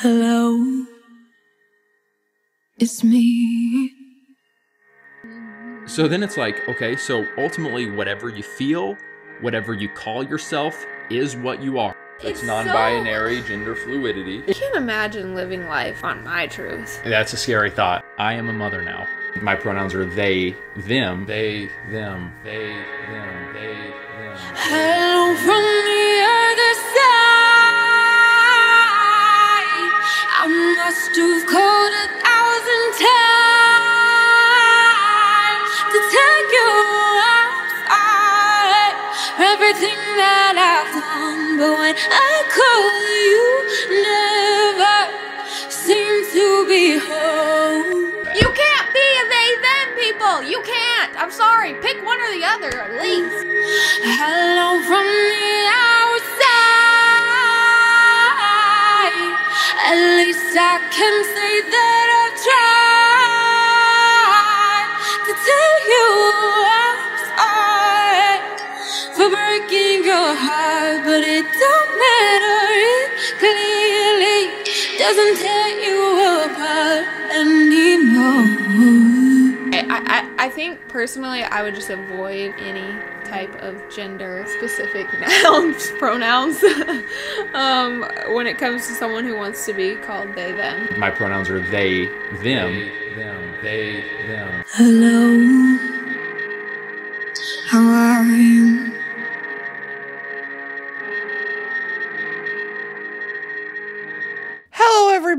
Hello, it's me. So then it's like, okay, so ultimately, whatever you feel, whatever you call yourself, is what you are. It's, It's non binary, gender fluidity. I can't imagine living life on my truth. That's a scary thought. I am a mother now. My pronouns are they, them, they, them, they, them, they, them. Hello from the have called a thousand times to tell you for everything that I've done. But when I call you, never seem to be home. You can't be a they them people. You can't. I'm sorry. Pick one or the other at least. Hello from the I can say that I've tried to tell you I'm sorry for breaking your heart, but it don't matter. It clearly doesn't tear you apart anymore. I, I, I think personally I would just avoid any type of gender specific nouns, pronouns, um, when it comes to someone who wants to be called they, them. My pronouns are they, them, them, they, them. Hello, how are you?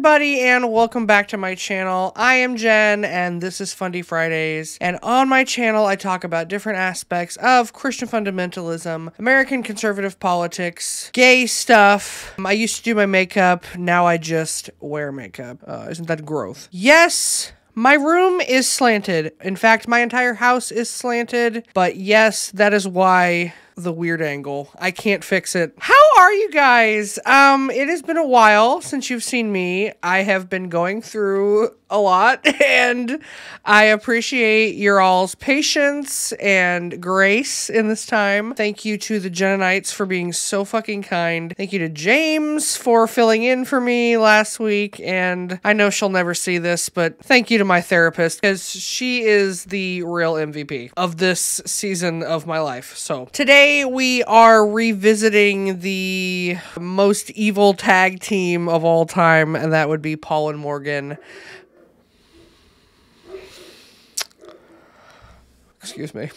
Everybody, and welcome back to my channel. I am Jen, and this is Fundie Fridays. And on my channel, I talk about different aspects of Christian fundamentalism, American conservative politics, gay stuff. I used to do my makeup, now I just wear makeup. Uh, isn't that growth? Yes. My room is slanted. In fact, my entire house is slanted. But yes, that is why the weird angle. I can't fix it. How are you guys? Um, it has been a while since you've seen me. I have been going through a lot and I appreciate your all's patience and grace in this time. Thank you to the Genonites for being so fucking kind. Thank you to James for filling in for me last week. And I know she'll never see this, but thank you to my therapist because she is the real MVP of this season of my life. So today we are revisiting the most evil tag team of all time, and that would be Paul and Morgan. Excuse me.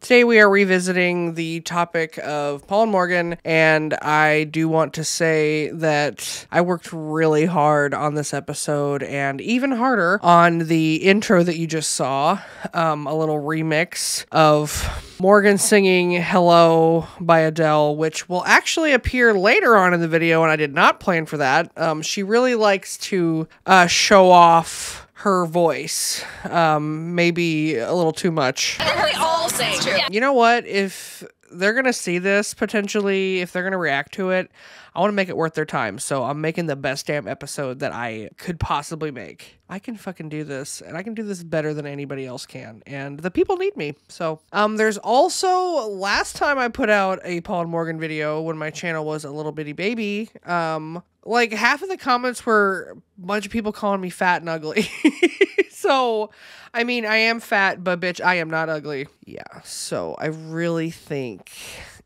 Today we are revisiting the topic of Paul and Morgan, and I do want to say that I worked really hard on this episode and even harder on the intro that you just saw. Um, a little remix of Morgan singing Hello by Adele, which will actually appear later on in the video, and I did not plan for that. Um, she really likes to uh, show off her voice, um, maybe a little too much. We all say You know what? If they're gonna see this potentially, if they're gonna react to it, I want to make it worth their time. So I'm making the best damn episode that I could possibly make. I can fucking do this, and I can do this better than anybody else can. And the people need me. So um, there's also last time I put out a Paul and Morgan video when my channel was a little bitty baby. Um, like half of the comments were a bunch of people calling me fat and ugly. so, I mean, I am fat, but bitch, I am not ugly. Yeah. So, I really think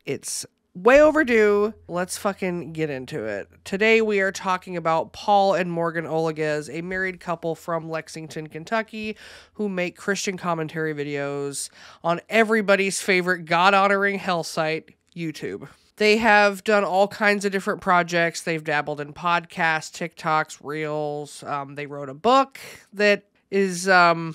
it's way overdue. Let's fucking get into it. Today, we are talking about Paul and Morgan Olliges, a married couple from Lexington, Kentucky, who make Christian commentary videos on everybody's favorite God honoring hell site, YouTube. They have done all kinds of different projects. They've dabbled in podcasts, TikToks, Reels. Um, they wrote a book that is, um,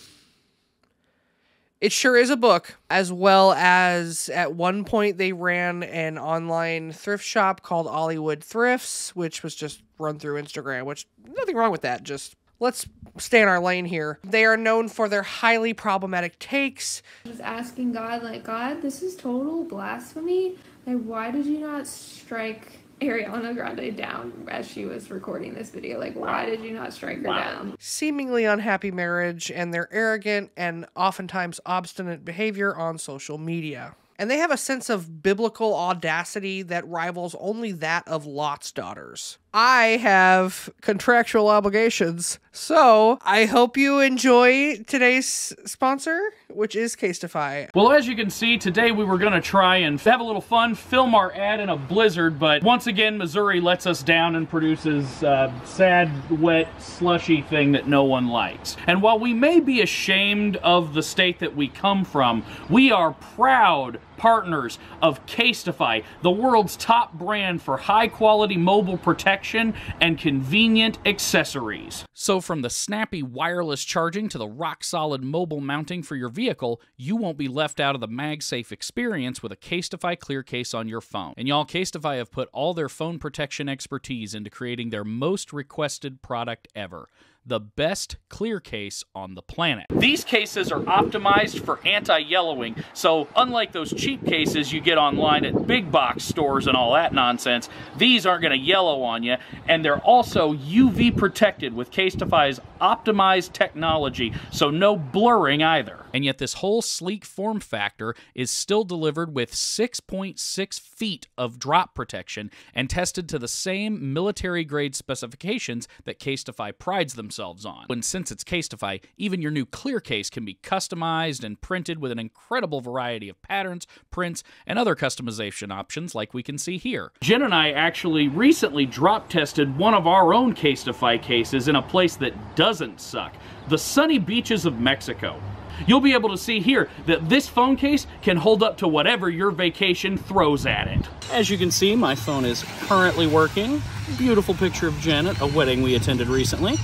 it sure is a book, as well as at one point they ran an online thrift shop called Hollywood Thrifts, which was just run through Instagram, which nothing wrong with that. Just let's stay in our lane here. They are known for their highly problematic takes, was asking God, like, God, this is total blasphemy. Like, why did you not strike Ariana Grande down as she was recording this video? Like, why did you not strike her down? seemingly unhappy marriage, and their arrogant and oftentimes obstinate behavior on social media. And they have a sense of biblical audacity that rivals only that of Lot's daughters. I have contractual obligations. So I hope you enjoy today's sponsor, which is Casetify. Well, as you can see, today we were going to try and have a little fun, film our ad in a blizzard, but once again, Missouri lets us down and produces a sad, wet, slushy thing that no one likes. And while we may be ashamed of the state that we come from, we are proud partners of Casetify, the world's top brand for high quality mobile protection and convenient accessories. So, from the snappy wireless charging to the rock solid mobile mounting for your vehicle, you won't be left out of the MagSafe experience with a Casetify clear case on your phone. And y'all, Casetify have put all their phone protection expertise into creating their most requested product ever the best clear case on the planet. These cases are optimized for anti-yellowing, so unlike those cheap cases you get online at big box stores and all that nonsense, these aren't going to yellow on you, and they're also UV protected with Casetify's optimized technology, so no blurring either. And yet this whole sleek form factor is still delivered with 6.6 feet of drop protection and tested to the same military grade specifications that Casetify prides themselves on. And since it's Casetify, even your new clear case can be customized and printed with an incredible variety of patterns, prints, and other customization options like we can see here. Jen and I actually recently drop tested one of our own Casetify cases in a place that doesn't suck, the sunny beaches of Mexico. You'll be able to see here that this phone case can hold up to whatever your vacation throws at it. As you can see, my phone is currently working. Beautiful picture of Jen at a wedding we attended recently.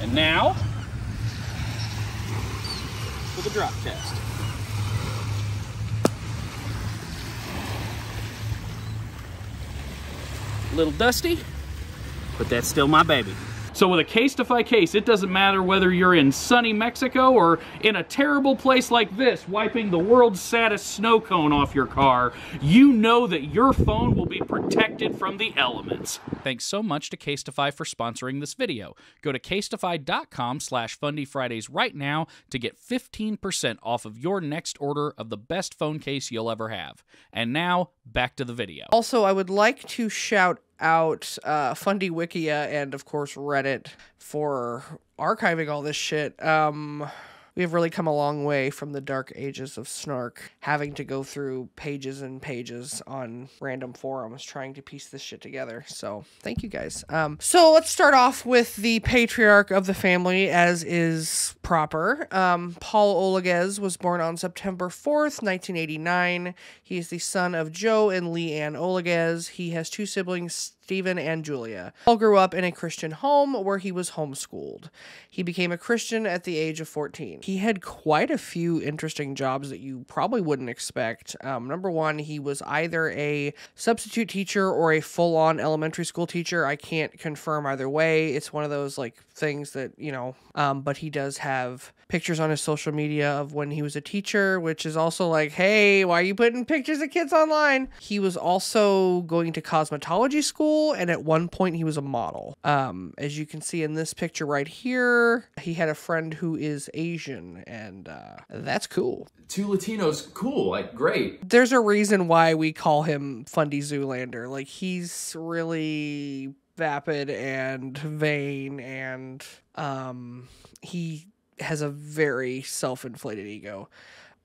And now, for the drop test. A little dusty, but that's still my baby. So with a Casetify case, it doesn't matter whether you're in sunny Mexico or in a terrible place like this, wiping the world's saddest snow cone off your car, you know that your phone will be protected from the elements. Thanks so much to Casetify for sponsoring this video. Go to casetify.com slash fundiefridays right now to get 15% off of your next order of the best phone case you'll ever have. And now, back to the video. Also, I would like to shout out uh, Fundy Wikia and, of course, Reddit for archiving all this shit. Um, we have really come a long way from the dark ages of snark, having to go through pages and pages on random forums trying to piece this shit together. So thank you guys. Um, so let's start off with the patriarch of the family, as is proper. Um, Paul Olliges was born on September 4th, 1989. He is the son of Joe and Leanne Olliges. He has two siblings, Stephen and Julia. Paul grew up in a Christian home where he was homeschooled. He became a Christian at the age of 14. He had quite a few interesting jobs that you probably wouldn't expect. Um, number one, he was either a substitute teacher or a full on elementary school teacher. I can't confirm either way. It's one of those like things that, you know, um, but he does have pictures on his social media of when he was a teacher, which is also like, hey, why are you putting pictures of kids online? He was also going to cosmetology school, and at one point he was a model. Um, as you can see in this picture right here, he had a friend who is Asian, and uh, that's cool. Two Latinos, cool, like great. There's a reason why we call him Fundy Zoolander. Like he's really vapid and vain and um he has a very self-inflated ego.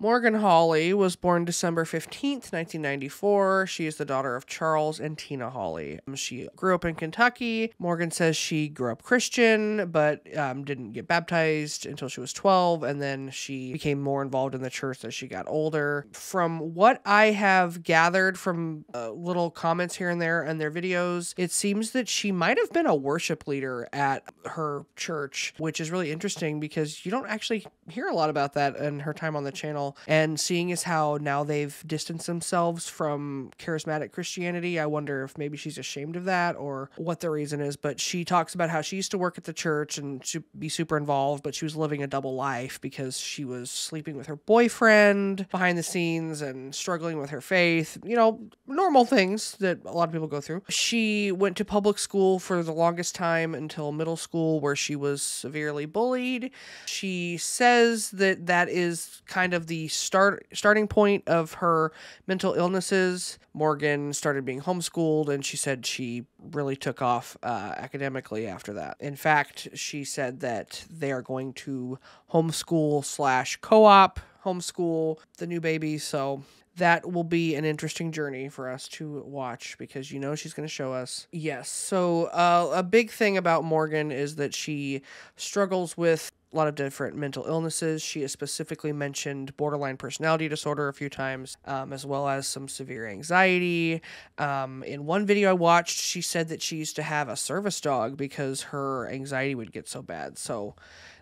Morgan Hawley was born December 15th, 1994. She is the daughter of Charles and Tina Hawley. Um, She grew up in Kentucky. Morgan says she grew up Christian, but um, didn't get baptized until she was 12, and then she became more involved in the church as she got older. From what I have gathered from uh, little comments here and there and their videos, it seems that she might have been a worship leader at her church, which is really interesting because you don't actually hear a lot about that in her time on the channel. And seeing as how now they've distanced themselves from charismatic Christianity, I wonder if maybe she's ashamed of that or what the reason is. But she talks about how she used to work at the church and be super involved, but she was living a double life because she was sleeping with her boyfriend behind the scenes and struggling with her faith. You know, normal things that a lot of people go through. She went to public school for the longest time until middle school, where she was severely bullied. She says that that is kind of the start starting point of her mental illnesses. Morgan started being homeschooled, and she said she really took off uh, academically after that. In fact, she said that they are going to homeschool slash co-op homeschool the new baby. So that will be an interesting journey for us to watch because you know she's going to show us. Yes. So, uh, a big thing about Morgan is that she struggles with a lot of different mental illnesses. She has specifically mentioned borderline personality disorder a few times, um, as well as some severe anxiety. Um, in one video I watched, she said that she used to have a service dog because her anxiety would get so bad. So,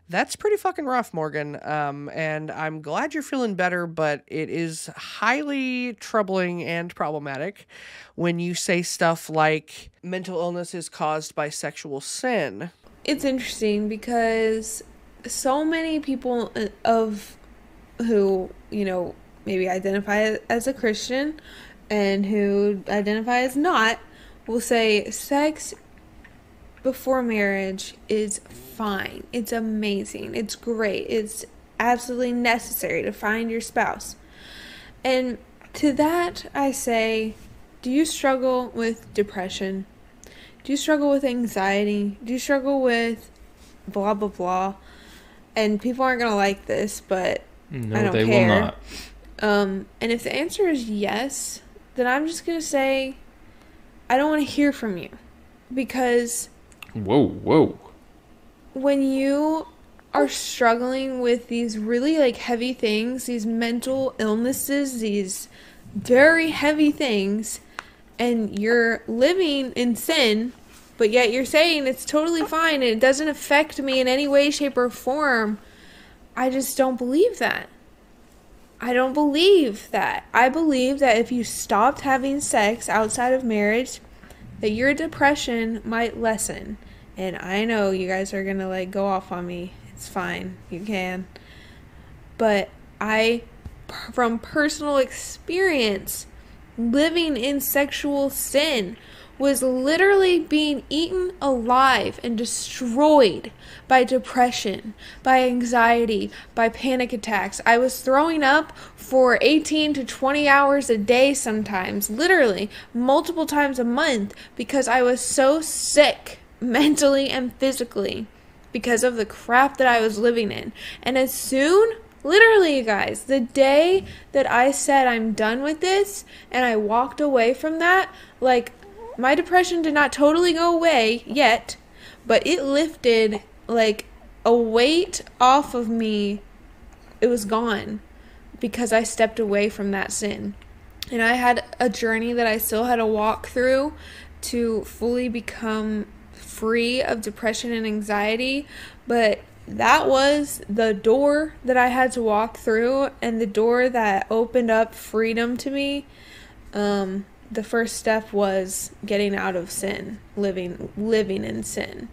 that's pretty fucking rough, Morgan. Um, and I'm glad you're feeling better, but it is highly troubling and problematic when you say stuff like mental illness is caused by sexual sin. It's interesting because so many people uh, of who, you know, maybe identify as a Christian and who identify as not will say sex before marriage is fine. It's amazing. It's great. It's absolutely necessary to find your spouse. And to that, I say, do you struggle with depression? Do you struggle with anxiety? Do you struggle with blah, blah, blah? And people aren't going to like this, but No, I don't they care. will not. Um, and if the answer is yes, then I'm just going to say, I don't want to hear from you. Because Whoa, whoa. when you are struggling with these really like heavy things, these mental illnesses, these very heavy things, and you're living in sin, but yet you're saying it's totally fine and it doesn't affect me in any way, shape, or form, I just don't believe that. I don't believe that. I believe that if you stopped having sex outside of marriage, that your depression might lessen. And I know you guys are gonna like go off on me. It's fine. You can. But I, from personal experience, living in sexual sin was literally being eaten alive and destroyed by depression, by anxiety, by panic attacks. I was throwing up for 18 to 20 hours a day sometimes, literally multiple times a month, because I was so sick mentally and physically because of the crap that I was living in. And as soon Literally, you guys, the day that I said I'm done with this and I walked away from that, like my depression did not totally go away yet, but it lifted like a weight off of me. It was gone because I stepped away from that sin. And I had a journey that I still had to walk through to fully become free of depression and anxiety, but that was the door that I had to walk through and the door that opened up freedom to me. Um, the first step was getting out of sin, living living in sin.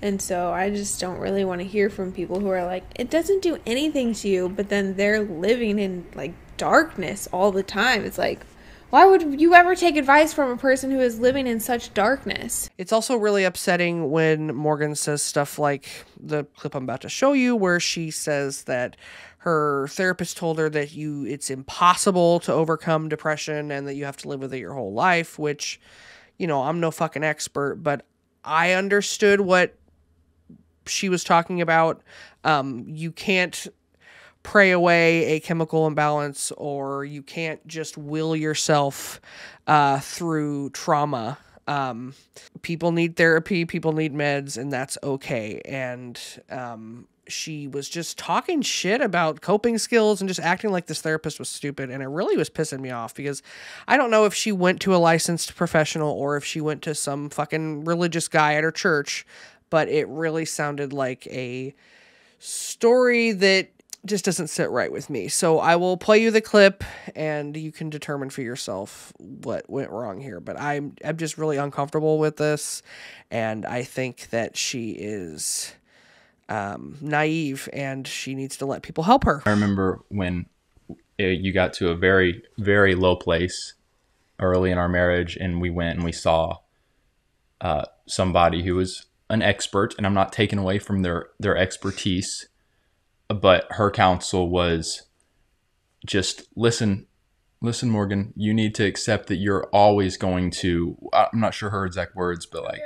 And so I just don't really want to hear from people who are like, it doesn't do anything to you, but then they're living in like darkness all the time. It's like, why would you ever take advice from a person who is living in such darkness? It's also really upsetting when Morgan says stuff like the clip I'm about to show you, where she says that her therapist told her that you it's impossible to overcome depression and that you have to live with it your whole life, which, you know, I'm no fucking expert, but I understood what she was talking about. Um, you can't pray away a chemical imbalance or you can't just will yourself uh, through trauma. Um, people need therapy, people need meds, and that's okay. And um, she was just talking shit about coping skills and just acting like this therapist was stupid. And it really was pissing me off because I don't know if she went to a licensed professional or if she went to some fucking religious guy at her church, but it really sounded like a story that just doesn't sit right with me. So I will play you the clip and you can determine for yourself what went wrong here. But I'm I'm just really uncomfortable with this and I think that she is um, naive and she needs to let people help her. I remember when uh, you got to a very, very low place early in our marriage, and we went and we saw uh, somebody who was an expert, and I'm not taking away from their their expertise, but her counsel was just listen listen morgan you need to accept that you're always going to i'm not sure her exact words but like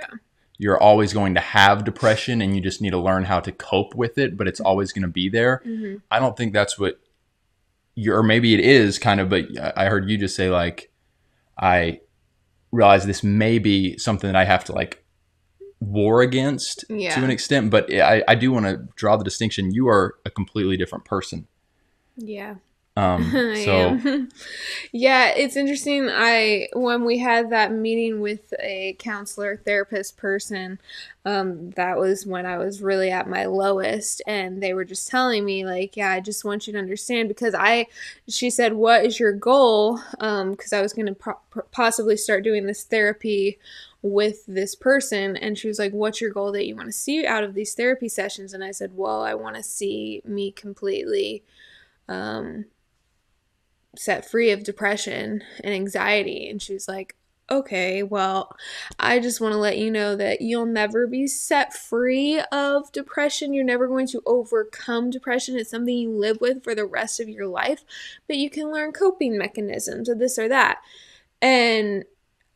you're always going to have depression and you just need to learn how to cope with it but it's mm-hmm. always going to be there. Mm-hmm. I don't think that's what you're or maybe it is kind of but i I heard you just say like i realize this may be something that i have to like war against Yeah. to an extent but i, I do want to draw the distinction. You are a completely different person. Yeah. Um so yeah, it's interesting. I when we had that meeting with a counselor, therapist person, um, that was when I was really at my lowest, and they were just telling me like, yeah, I just want you to understand because I, she said, what is your goal? Um, because I was gonna po- possibly start doing this therapy with this person and she was like what's your goal that you want to see out of these therapy sessions and i said well i want to see me completely um set free of depression and anxiety. And she was like, okay, well, I just want to let you know that you'll never be set free of depression. You're never going to overcome depression. It's something you live with for the rest of your life, but you can learn coping mechanisms of this or that. And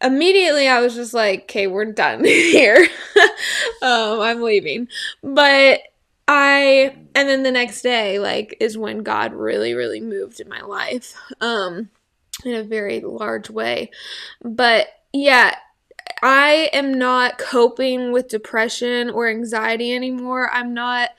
immediately I was just like, okay, we're done here. um, I'm leaving. But I and then the next day like is when God really really moved in my life um in a very large way. But yeah, I am not coping with depression or anxiety anymore. I'm not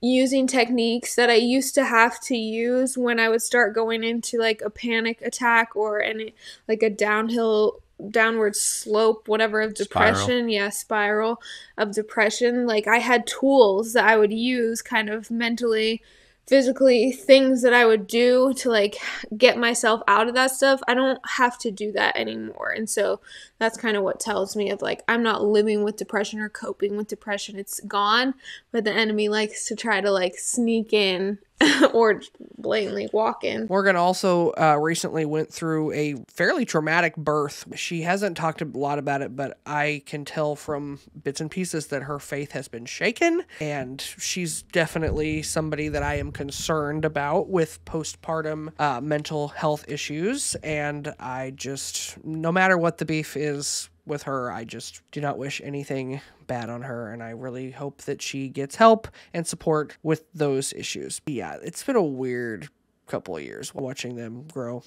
using techniques that I used to have to use when I would start going into like a panic attack or any like a downhill downward slope whatever of Spiral. depression. Yeah spiral of depression. Like i had tools that i would use kind of mentally physically things that i would do to like get myself out of that stuff. I don't have to do that anymore. And so that's kind of what tells me of like i'm not living with depression or coping with depression. It's gone but the enemy likes to try to like sneak in or blatantly walk in Morgan also uh, recently went through a fairly traumatic birth. She hasn't talked a lot about it, but I can tell from bits and pieces that her faith has been shaken, and she's definitely somebody that I am concerned about with postpartum uh, mental health issues. And I just, no matter what the beef is with her, I just do not wish anything bad on her, and I really hope that she gets help and support with those issues. But Yeah, it's been a weird couple of years watching them grow.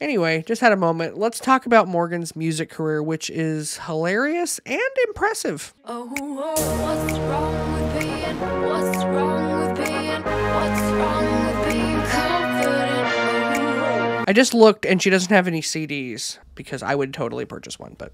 Anyway, just had a moment. Let's talk about Morgan's music career, which is hilarious and impressive. Oh, oh, I just looked and she doesn't have any CDs because I would totally purchase one. But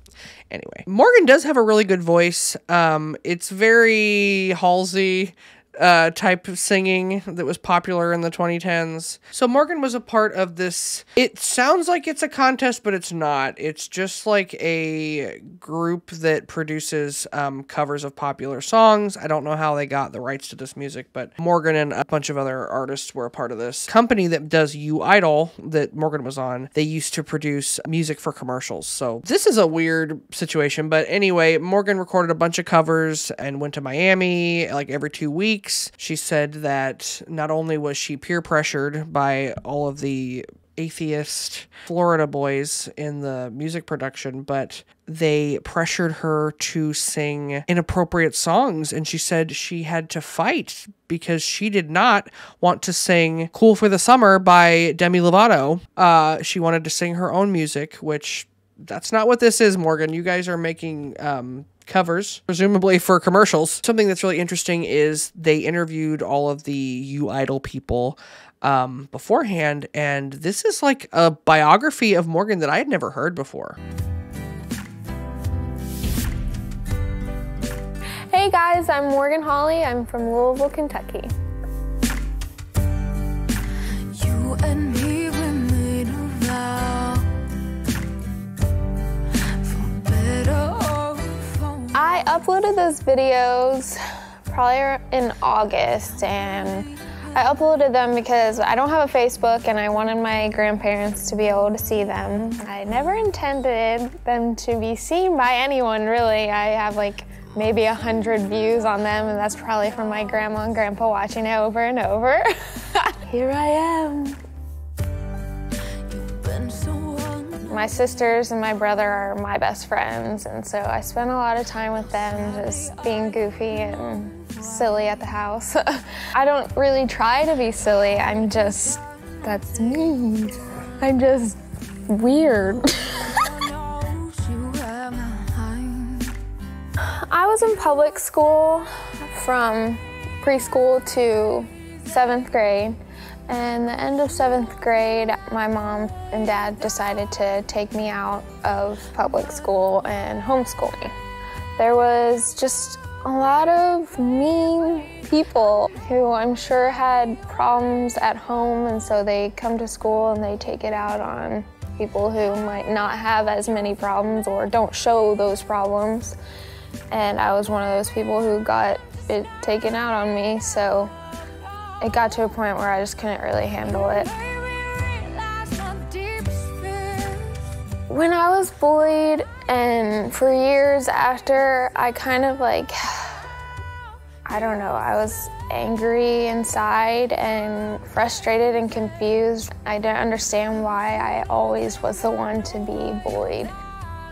anyway, Morgan does have a really good voice. Um, it's very Halsey uh, type of singing that was popular in the 2010s. So Morgan was a part of this. It sounds like it's a contest, but it's not. It's just like a group that produces um, covers of popular songs. I don't know how they got the rights to this music, but Morgan and a bunch of other artists were a part of this company that does You Idol that Morgan was on. They used to produce music for commercials. So this is a weird situation, but anyway, Morgan recorded a bunch of covers and went to Miami like every two weeks. She said that not only was she peer pressured by all of the atheist Florida boys in the music production, but they pressured her to sing inappropriate songs. And she said she had to fight because she did not want to sing Cool for the Summer by Demi Lovato. Uh, she wanted to sing her own music, which that's not what this is, Morgan. You guys are making um, covers, presumably for commercials. Something that's really interesting is they interviewed all of the You Idol people um, beforehand, and this is like a biography of Morgan that I had never heard before. Hey guys, I'm Morgan Holly. I'm from Louisville, Kentucky. You and me, I uploaded those videos probably in August and I uploaded them because I don't have a Facebook and I wanted my grandparents to be able to see them. I never intended them to be seen by anyone really. I have like maybe a hundred views on them and that's probably from my grandma and grandpa watching it over and over. Here I am. My sisters and my brother are my best friends, and so I spend a lot of time with them just being goofy and silly at the house. I don't really try to be silly, I'm just, that's me. I'm just weird. I was in public school from preschool to seventh grade. And the end of seventh grade, my mom and dad decided to take me out of public school and homeschool me. There was just a lot of mean people who I'm sure had problems at home, and so they come to school and they take it out on people who might not have as many problems or don't show those problems. And I was one of those people who got it taken out on me, so it got to a point where I just couldn't really handle it. When I was bullied, and for years after, I kind of like, I don't know, I was angry inside and frustrated and confused. I didn't understand why I always was the one to be bullied.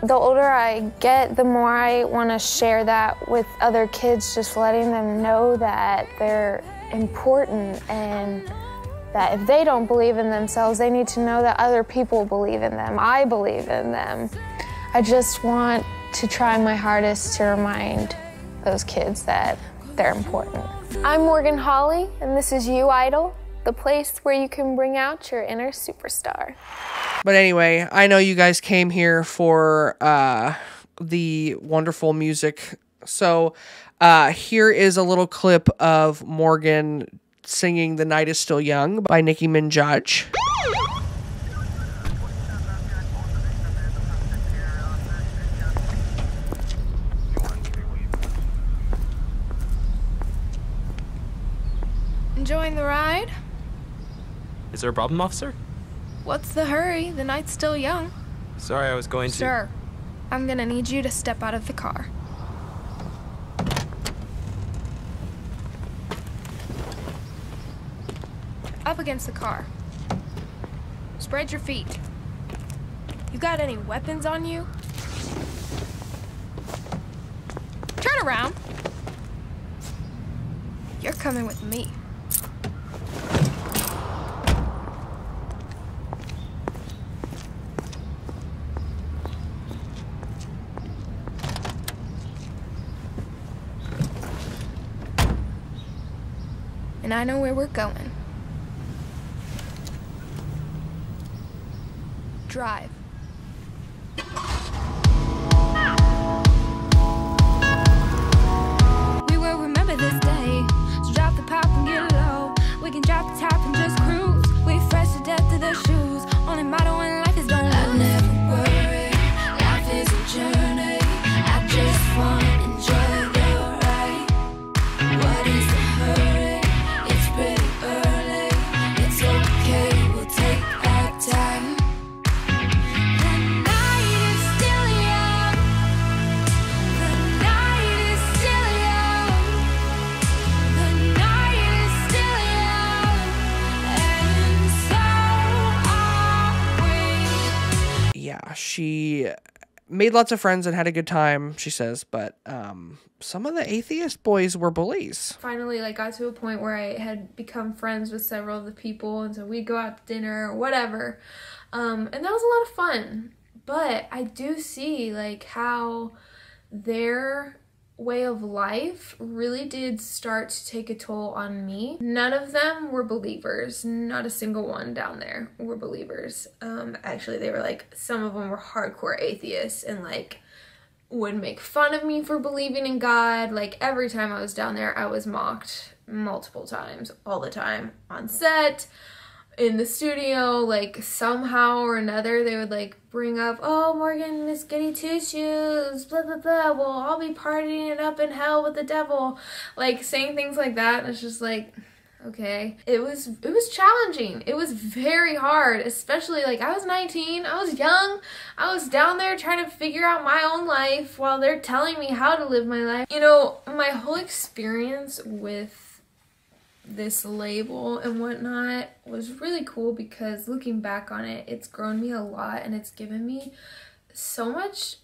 The older I get, the more I want to share that with other kids, just letting them know that they're important and that if they don't believe in themselves, they need to know that other people believe in them. I believe in them. I just want to try my hardest to remind those kids that they're important. I'm Morgan Holly, and this is You Idol, the place where you can bring out your inner superstar. But anyway, I know you guys came here for uh, the wonderful music. So uh, here is a little clip of Morgan singing The Night is Still Young by Nicki Minaj. Enjoying the ride? Is there a problem, officer? What's the hurry? The night's still young. Sorry, I was going to. Sir, I'm gonna need you to step out of the car. Up against the car. Spread your feet. You got any weapons on you? Turn around. You're coming with me. And I know where we're going. Drive. We will remember this day. So drop the pop and get low. We can drop the top and just cruise. We fresh to death to the shoes. Only matter she made lots of friends and had a good time, she says, but um, some of the atheist boys were bullies. finally like got to a point where I had become friends with several of the people and so we'd go out to dinner or whatever. Um, and that was a lot of fun. But I do see like how their way of life really did start to take a toll on me. None of them were believers. Not a single one down there were believers. Um, actually, they were like, some of them were hardcore atheists and like would make fun of me for believing in God. Like every time I was down there, I was mocked multiple times, all the time, on set, in the studio. Like somehow or another, they would like bring up, "Oh, Morgan, Miss Goody Two Shoes, blah blah blah. Well, I'll be partying it up in hell with the devil," like saying things like that. And it's just like okay it was it was challenging it was very hard especially like i was 19 i was young i was down there trying to figure out my own life while they're telling me how to live my life you know my whole experience with this label and whatnot was really cool because looking back on it, it's grown me a lot and it's given me so much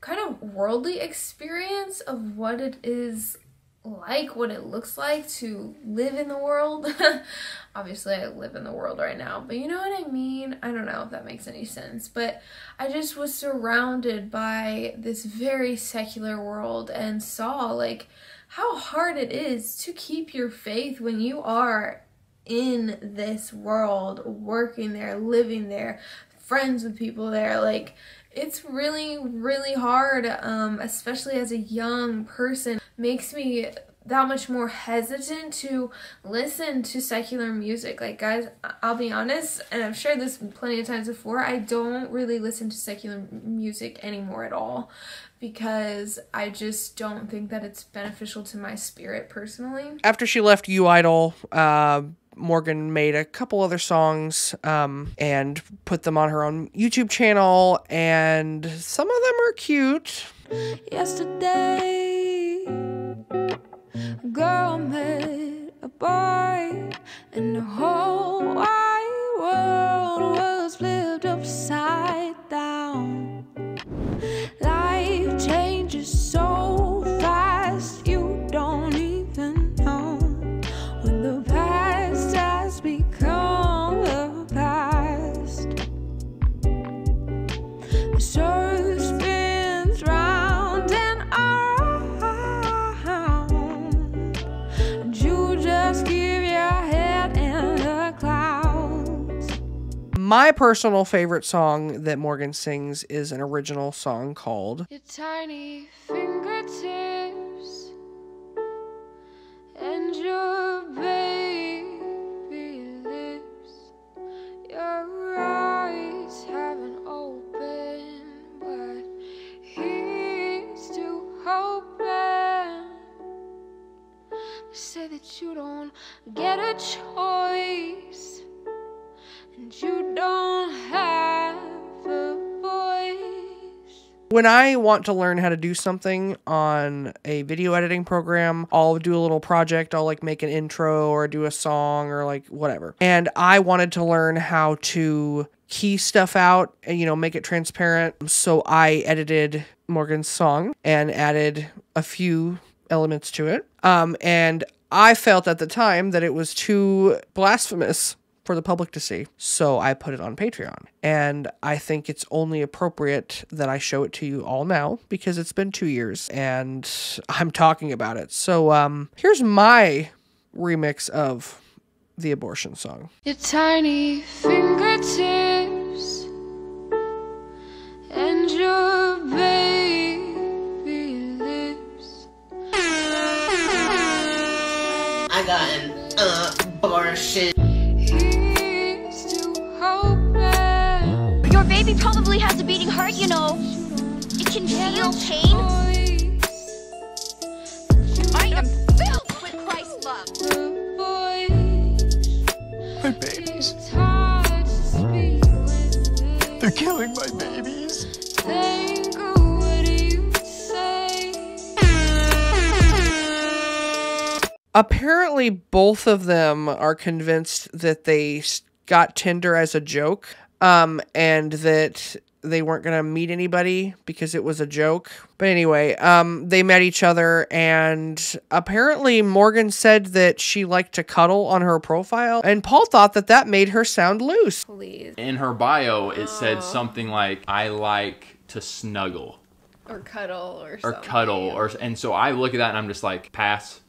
kind of worldly experience of what it is like, what it looks like to live in the world. Obviously, I live in the world right now, but you know what I mean? I don't know if that makes any sense, but I just was surrounded by this very secular world and saw like how hard it is to keep your faith when you are in this world, working there, living there, friends with people there. Like, it's really, really hard, um, especially as a young person. Makes me that much more hesitant to listen to secular music. Like, guys, I'll be honest, and I've shared this plenty of times before, I don't really listen to secular music anymore at all because I just don't think that it's beneficial to my spirit personally. After she left You Idol, uh, Morgan made a couple other songs um, and put them on her own YouTube channel, and some of them are cute. Yesterday, a girl met a boy, and the whole wide world was flipped upside down. Life changes so My personal favorite song that Morgan sings is an original song called Your tiny fingertips and your baby lips. Your eyes haven't opened, but he's too open. They say that you don't get a choice, When I want to learn how to do something on a video editing program, I'll do a little project. I'll like make an intro or do a song or like whatever. And I wanted to learn how to key stuff out and, you know, make it transparent. So I edited Morgan's song and added a few elements to it. Um, and I felt at the time that it was too blasphemous for the public to see. So I put it on Patreon. And I think it's only appropriate that I show it to you all now because it's been two years and I'm talking about it. So um, here's my remix of the abortion song. Your tiny fingertips and your baby baby probably has a beating heart, you know. It can feel pain. I am filled with Christ's love. My babies. It's hard to speak with They're killing my babies. Think of what you say. Apparently, both of them are convinced that they got Tinder as a joke um, and that they weren't going to meet anybody because it was a joke. But anyway, um, they met each other, and apparently, Morgan said that she liked to cuddle on her profile, and Paul thought that that made her sound loose. Please. In her bio, it said something like, "I like to snuggle Or cuddle or or something. cuddle," or and so I look at that and I'm just like, pass.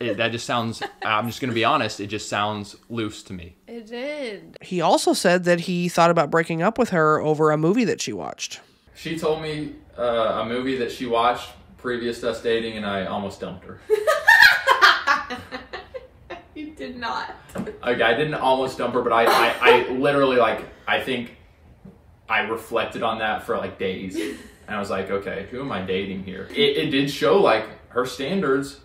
It, that just sounds. I'm just gonna be honest. It just sounds loose to me. It did. He also said that he thought about breaking up with her over a movie that she watched. She told me uh, a movie that she watched previous to us dating, and I almost dumped her. You did not. Like I didn't almost dump her, but I, I, I literally like I think I reflected on that for like days, and I was like, okay, who am I dating here? It, it did show like her standards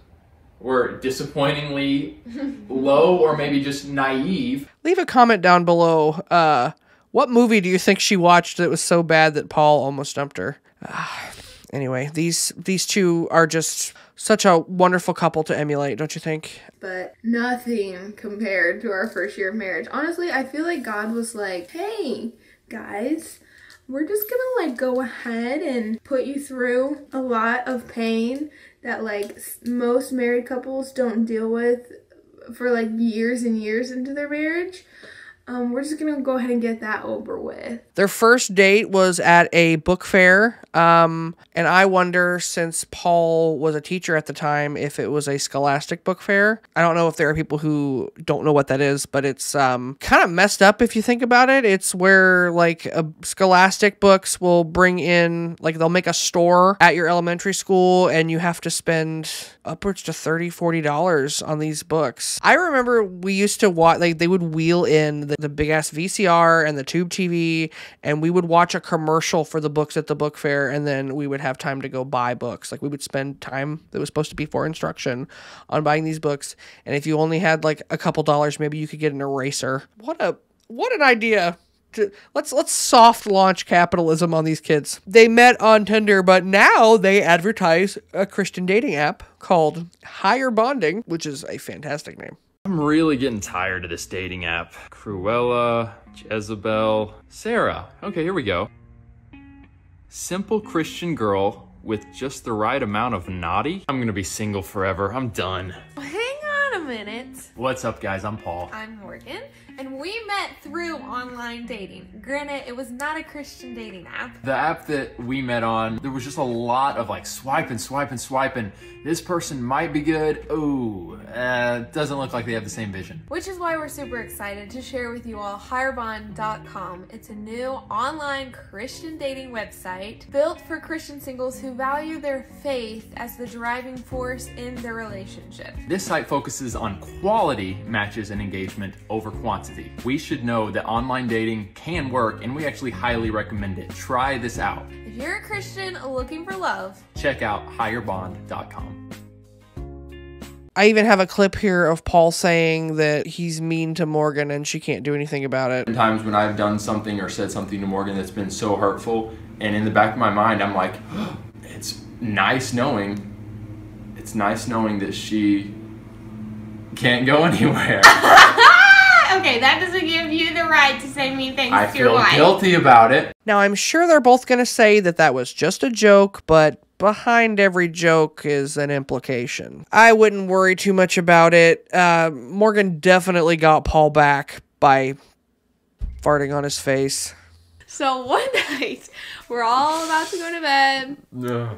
were disappointingly low, or maybe just naive. Leave a comment down below. Uh, what movie do you think she watched that was so bad that Paul almost dumped her? Ah, Anyway, these these two are just such a wonderful couple to emulate, don't you think? but nothing compared to our first year of marriage. Honestly, I feel like God was like, hey, guys, we're just gonna like go ahead and put you through a lot of pain that like most married couples don't deal with for like years and years into their marriage. Um, we're just gonna go ahead and get that over with. Their first date was at a book fair. Um, and I wonder, since Paul was a teacher at the time, if it was a scholastic book fair. I don't know if there are people who don't know what that is, but it's um, kind of messed up if you think about it. It's where, like, uh, scholastic books will bring in, like, they'll make a store at your elementary school, and you have to spend upwards to 30 40 dollars on these books i remember we used to watch like they would wheel in the, the big ass vcr and the tube tv and we would watch a commercial for the books at the book fair and then we would have time to go buy books like we would spend time that was supposed to be for instruction on buying these books and if you only had like a couple dollars maybe you could get an eraser what a what an idea to, let's let's soft launch capitalism on these kids. They met on Tinder, but now they advertise a Christian dating app called Higher Bonding, which is a fantastic name. I'm really getting tired of this dating app. Cruella, Jezebel, Sarah. Okay, here we go. Simple Christian girl with just the right amount of naughty. I'm gonna be single forever. I'm done. Hang on a minute. What's up, guys? I'm Paul. I'm Morgan, and we met through online dating. Granted, it was not a Christian dating app. The app that we met on, there was just a lot of like swiping, swiping, swiping. This person might be good. Ooh, uh, doesn't look like they have the same vision. Which is why we're super excited to share with you all HigherBond.com. It's a new online Christian dating website built for Christian singles who value their faith as the driving force in their relationship. This site focuses on quality matches and engagement over quantity. We should know that online dating can work and we actually highly recommend it. Try this out. If you're a Christian looking for love, Check out higherbond.com. I even have a clip here of Paul saying that he's mean to Morgan and she can't do anything about it. Times when I've done something or said something to Morgan that's been so hurtful, and in the back of my mind, I'm like, it's nice knowing, it's nice knowing that she can't go anywhere. okay, that doesn't give you the right to say mean things I to your wife. I feel guilty about it. Now, I'm sure they're both going to say that that was just a joke, but behind every joke is an implication. I wouldn't worry too much about it. Uh, Morgan definitely got Paul back by farting on his face. So one night, we're all about to go to bed.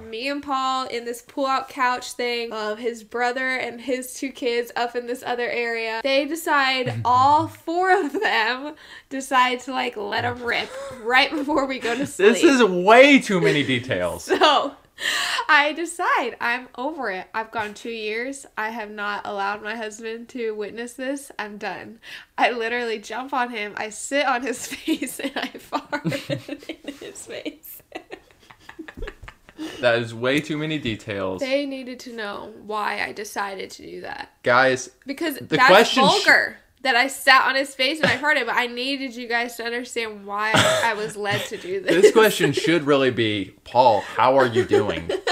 Me and Paul in this pull-out couch thing of his brother and his two kids up in this other area. They decide, all four of them decide to like let them rip right before we go to sleep. This is way too many details. So I decide I'm over it. I've gone two years. I have not allowed my husband to witness this. I'm done. I literally jump on him. I sit on his face and I fart in his face. That is way too many details. They needed to know why I decided to do that. Guys, Because The that's question vulgar. That I sat on his face and I heard it, but I needed you guys to understand why I was led to do this. this question should really be Paul, how are you doing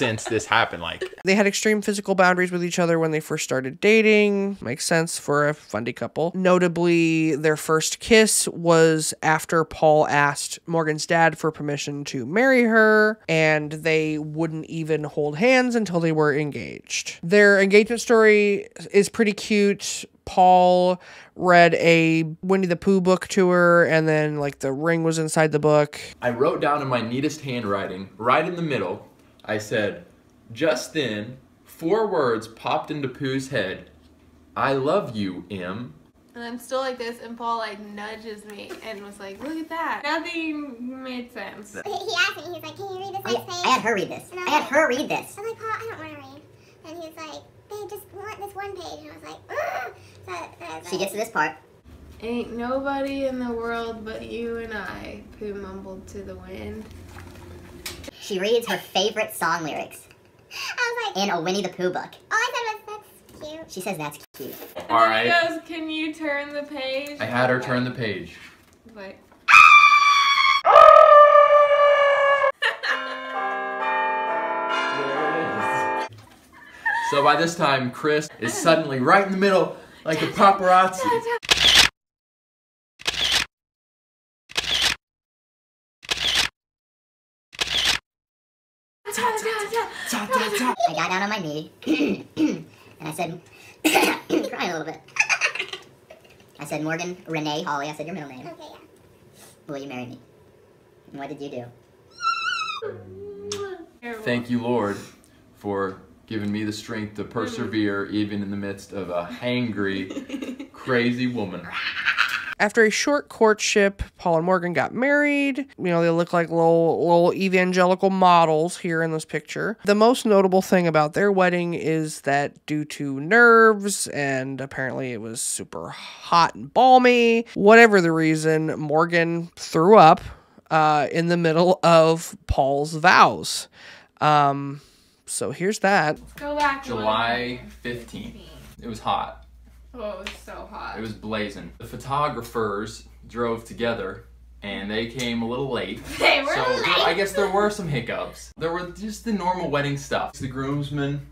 since this happened? Like, They had extreme physical boundaries with each other when they first started dating. Makes sense for a fundy couple. Notably, their first kiss was after Paul asked Morgan's dad for permission to marry her, and they wouldn't even hold hands until they were engaged. Their engagement story is pretty cute. Paul read a Winnie the Pooh book to her, and then like the ring was inside the book. I wrote down in my neatest handwriting, right in the middle, I said, just then, four words popped into Pooh's head. I love you, M. And I'm still like this, and Paul like nudges me and was like, "Look at that." Nothing made sense. He asked me, he was like, can you read this I, next page? I had her read this. And I was had like- her read this. I was like, Paul, I don't want to read. And he was like, babe, just want this one page. And I was like, Ugh. So, uh, so was She like- gets to this part. Ain't nobody in the world but you and I, Pooh mumbled to the wind she reads her favorite song lyrics. I was like, in a Winnie the Pooh book. All I said was, that's cute. She says, that's cute. All right. He goes, can you turn the page? I had her turn the page. So by this time, Chris is suddenly right in the middle, like a paparazzi. I got down on my knee and I said, crying a little bit. I said, Morgan, Renee, Holly. I said your middle name. Okay, yeah. Will you marry me? And what did you do? Thank you, Lord, for giving me the strength to persevere even in the midst of a hangry, crazy woman. After a short courtship, Paul and Morgan got married. You know, they look like little little evangelical models here in this picture. The most notable thing about their wedding is that due to nerves and apparently it was super hot and balmy, whatever the reason, Morgan threw up uh, in the middle of Paul's vows. Um, so here's that. Go back. July 15th. It was hot. Oh, it's so hot. It was blazing. The photographers drove together and they came a little late. They were so late. I guess there were some hiccups. There were just the normal wedding stuff. The groomsmen,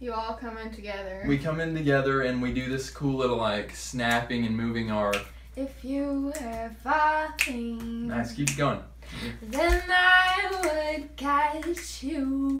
You all come in together. we come in together and we do this cool little like snapping and moving our. If you ever think, Nice, keep going. then I would catch you.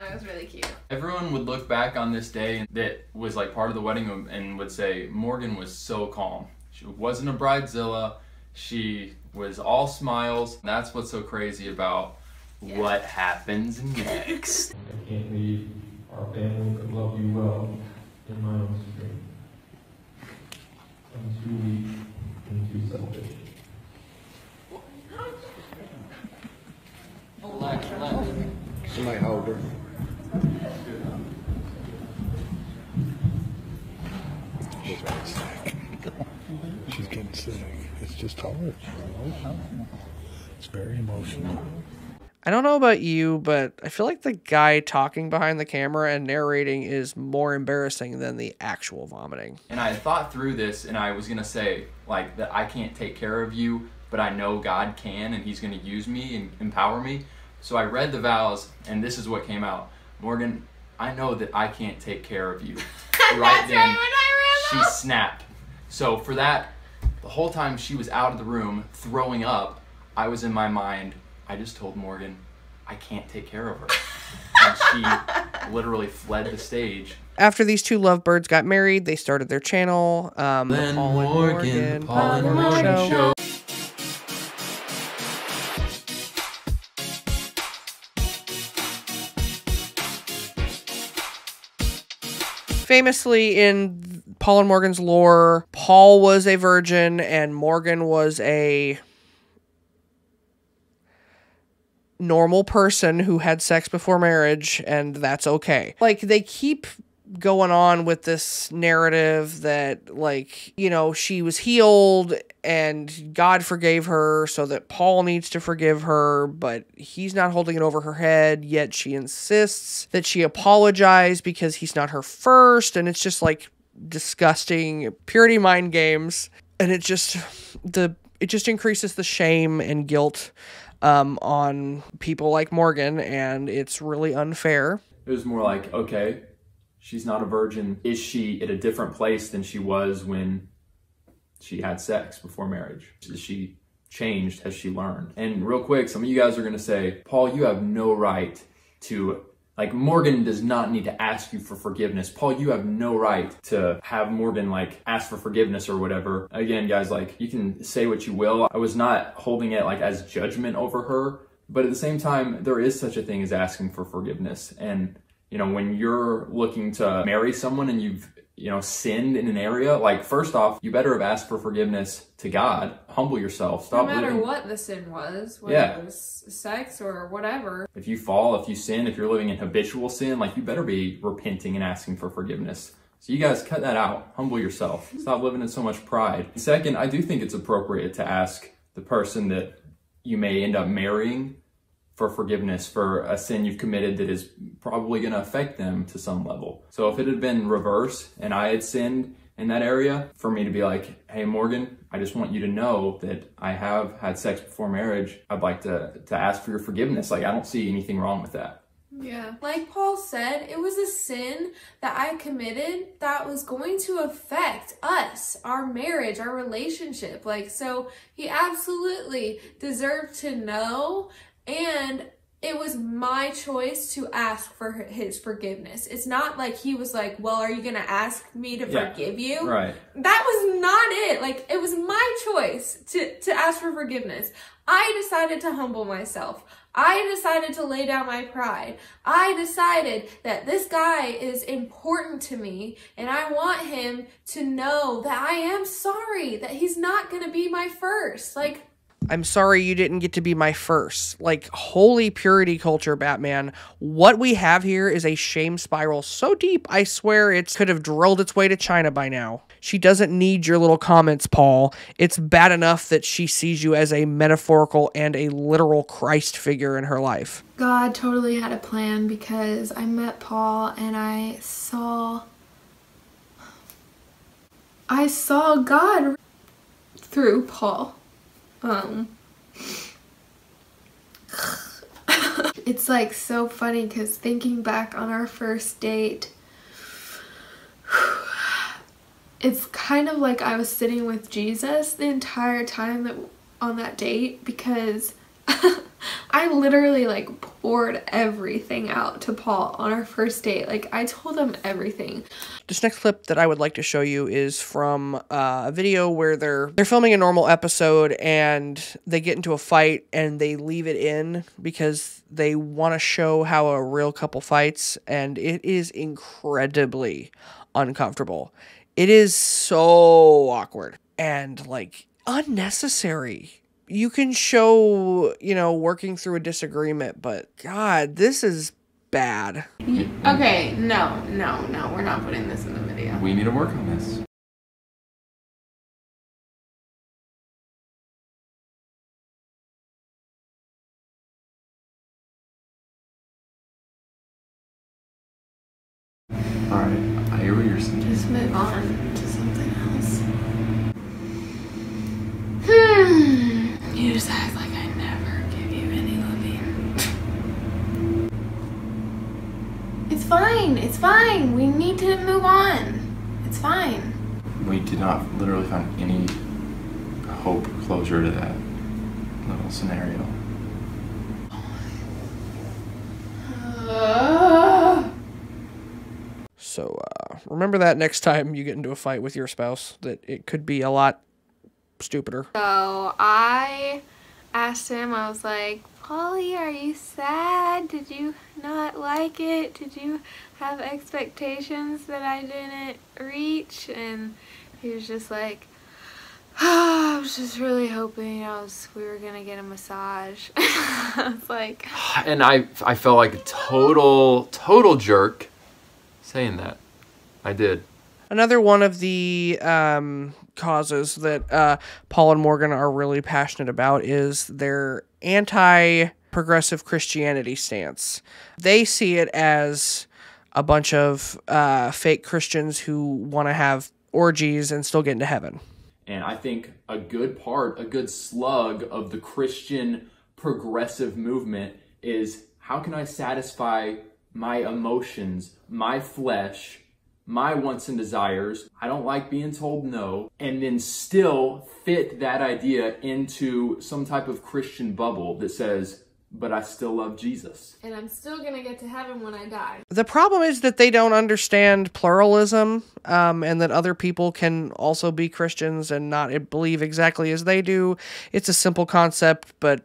That was really cute. Everyone would look back on this day that was like part of the wedding and would say Morgan was so calm. She wasn't a bridezilla. She was all smiles. That's what's so crazy about what happens next. I can't leave our family that love you well in my own strength. I'm too weak and too selfish. Somebody hold her. She's getting sick. She's getting sick. It's just hard. you know? It's very emotional. I don't know about you, but I feel like the guy talking behind the camera and narrating is more embarrassing than the actual vomiting. And I thought through this and I was going to say, like, that I can't take care of you, but I know God can and He's going to use me and empower me. So I read the vows and this is what came out Morgan, I know that I can't take care of you. right then, she snapped. So for that, the whole time she was out of the room throwing up, I was in my mind, I just told Morgan, I can't take care of her. and she literally fled the stage. After these two lovebirds got married, they started their channel, um, the Len Paul and Morgan, Morgan, Paul and Morgan Morgan Show. Famously, in Paul and Morgan's lore, Paul was a virgin and Morgan was a normal person who had sex before marriage, and that's okay. Like, they keep going on with this narrative that, like, you know, she was healed and God forgave her, so that Paul needs to forgive her, but he's not holding it over her head, yet she insists that she apologize because he's not her first, and it's just like disgusting purity mind games and it just the it just increases the shame and guilt um, on people like Morgan, and it's really unfair. It was more like, okay, she's not a virgin. Is she at a different place than she was when she had sex before marriage? She changed? Has she learned? And real quick, some of you guys are to say, Paul, you have no right to. Like, Morgan does not need to ask you for forgiveness. Paul, you have no right to have Morgan, like, ask for forgiveness or whatever. Again, guys, like, you can say what you will. I was not holding it, like, as judgment over her. But at the same time, there is such a thing as asking for forgiveness. And you know, when you're looking to marry someone and you've, you know, sinned in an area, like first off, you better have asked for forgiveness to God. Humble yourself. Stop. No matter living. what the sin was, whether Yeah. it was sex or whatever. If you fall, if you sin, if you're living in habitual sin, like you better be repenting and asking for forgiveness. So you guys cut that out. Humble yourself. Stop living in so much pride. Second, I do think it's appropriate to ask the person that you may end up marrying for forgiveness for a sin you've committed that is probably going to affect them to some level. So if it had been reverse and I had sinned in that area, for me to be like, hey, Morgan, I just want you to know that I have had sex before marriage. I'd like to, to ask for your forgiveness. Like, I don't see anything wrong with that. Yeah. Like Paul said, it was a sin that I committed that was going to affect us, our marriage, our relationship. Like, so he absolutely deserved to know. And it was my choice to ask for his forgiveness. It's not like he was like, Well, are you going to ask me to Yeah. forgive you? Right. That was not it. Like it was my choice to to ask for forgiveness. I decided to humble myself. I decided to lay down my pride. I decided that this guy is important to me and I want him to know that I am sorry that he's not going to be my first. Like I'm sorry you didn't get to be my first. Like, holy purity culture, Batman. What we have here is a shame spiral so deep, I swear it could have drilled its way to China by now. She doesn't need your little comments, Paul. It's bad enough that she sees you as a metaphorical and a literal Christ figure in her life. God totally had a plan because I met Paul and I saw I saw God through Paul. Um. It's like so funny cuz thinking back on our first date it's kind of like I was sitting with Jesus the entire time that on that date because I literally like poured everything out to Paul on our first date. Like I told him everything. This next clip that I would like to show you is from uh, a video where they're they're filming a normal episode and they get into a fight and they leave it in because they want to show how a real couple fights and it is incredibly uncomfortable. It is so awkward and like unnecessary. You can show, you know, working through a disagreement, but god, this is bad. Okay, no, no, no, we're not putting this in the video. We need to work on this. Alright, I hear what you're saying. Just move on to something else. Hmm. You just act like I never give you any loving. It's fine. It's fine. We need to move on. It's fine. We did not literally find any hope or closure to that little scenario. So uh, remember that next time you get into a fight with your spouse, that it could be a lot stupider. So I asked him, I was like, Polly, are you sad? Did you not like it? Did you have expectations that I didn't reach? And he was just like, I was just really hoping I was we were gonna get a massage. I was like, And I I felt like a total total jerk saying that. I did. Another one of the um, causes that uh, Paul and Morgan are really passionate about is their anti progressive Christianity stance. They see it as a bunch of uh, fake Christians who want to have orgies and still get into heaven. And I think a good part, a good slug of the Christian progressive movement is how can I satisfy my emotions, my flesh, my wants and desires? I don't like being told no, and then still fit that idea into some type of Christian bubble that says, but I still love Jesus. and I'm still gonna get to heaven when I die. The problem is that they don't understand pluralism um, and that other people can also be Christians and not believe exactly as they do. It's a simple concept, but,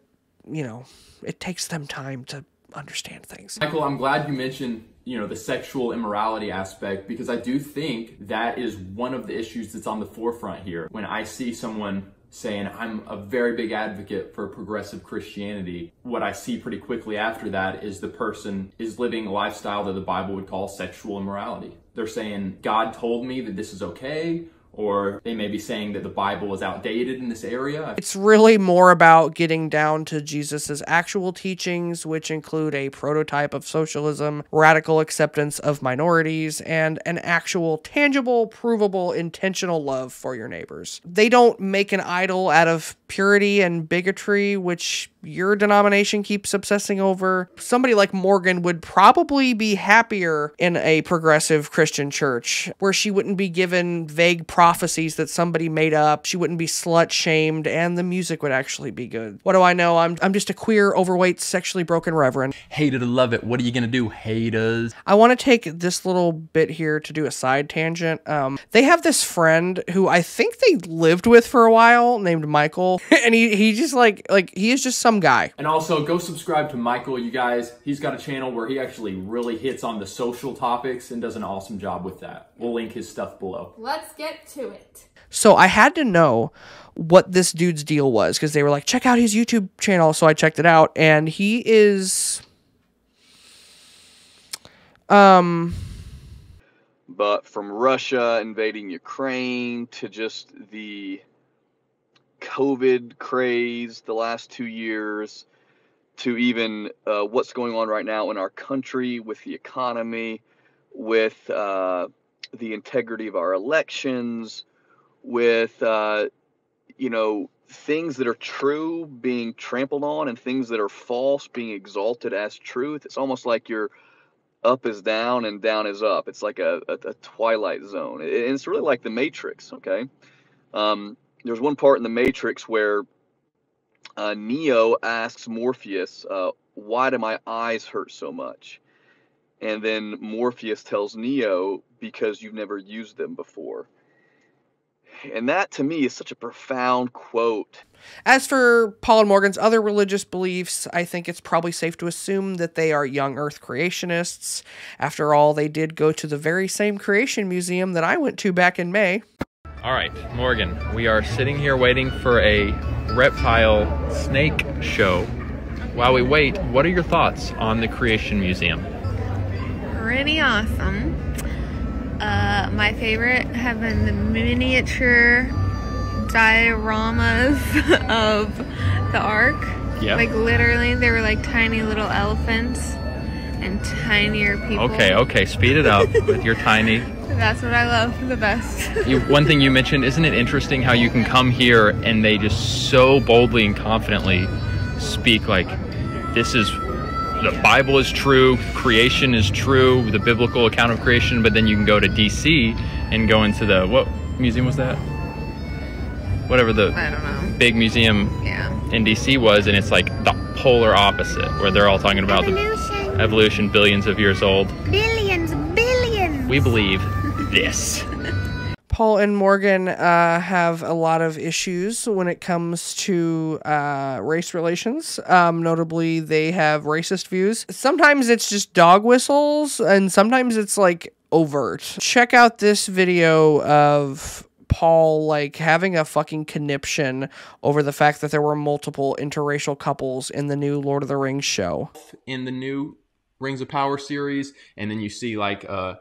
you know, it takes them time to understand things. Michael, I'm glad you mentioned, you know, the sexual immorality aspect because I do think that is one of the issues that's on the forefront here. When I see someone saying I'm a very big advocate for progressive Christianity, what I see pretty quickly after that is the person is living a lifestyle that the Bible would call sexual immorality. They're saying God told me that this is okay, or they may be saying that the Bible is outdated in this area. It's really more about getting down to Jesus's actual teachings, which include a prototype of socialism, radical acceptance of minorities, and an actual, tangible, provable, intentional love for your neighbors. They don't make an idol out of purity and bigotry, which your denomination keeps obsessing over. Somebody like Morgan would probably be happier in a progressive Christian church where she wouldn't be given vague prophecies that somebody made up. She wouldn't be slut shamed and the music would actually be good. What do I know? I'm I'm just a queer, overweight, sexually broken reverend. Hated to love it. What are you gonna do, haters? I want to take this little bit here to do a side tangent. Um, they have this friend who I think they lived with for a while named Michael, and he he just like like he is just some guy. And also, go subscribe to Michael, you guys. He's got a channel where he actually really hits on the social topics and does an awesome job with that. We'll link his stuff below. Let's get to it. So I had to know what this dude's deal was because they were like, check out his YouTube channel. So I checked it out, and he is, um, but from Russia invading Ukraine to just the COVID craze the last two years to even uh, what's going on right now in our country with the economy, with uh, the integrity of our elections, with uh, you know things that are true being trampled on and things that are false being exalted as truth. It's almost like you're up is down and down is up. It's like a, a, a twilight zone. And it's really like the Matrix. Okay. Um, there's one part in the Matrix where uh, Neo asks Morpheus, uh, "Why do my eyes hurt so much?" And then Morpheus tells Neo, "Because you've never used them before." And that to me is such a profound quote. As for Paul and Morgan's other religious beliefs, I think it's probably safe to assume that they are young Earth creationists. After all, they did go to the very same creation museum that I went to back in May. All right, Morgan, we are sitting here waiting for a reptile snake show. While we wait, what are your thoughts on the Creation Museum? Pretty awesome. Uh, my favorite have been the miniature dioramas of the ark. Yeah. Like literally, they were like tiny little elephants and tinier people. Okay, okay, speed it up with your tiny. That's what I love the best. You, one thing you mentioned, isn't it interesting how you can come here and they just so boldly and confidently speak like, this is the Bible is true, creation is true, the biblical account of creation, but then you can go to DC and go into the what museum was that? Whatever the I don't know. big museum Yeah. in DC was, and it's like the polar opposite, where they're all talking about Evolution. the evolution billions of years old. Billions, billions. We believe this. Paul and Morgan uh, have a lot of issues when it comes to uh, race relations. Um, notably, they have racist views. Sometimes it's just dog whistles, and sometimes it's like overt. Check out this video of Paul like having a fucking conniption over the fact that there were multiple interracial couples in the new Lord of the Rings show. in the new Rings of Power series, and then you see like uh,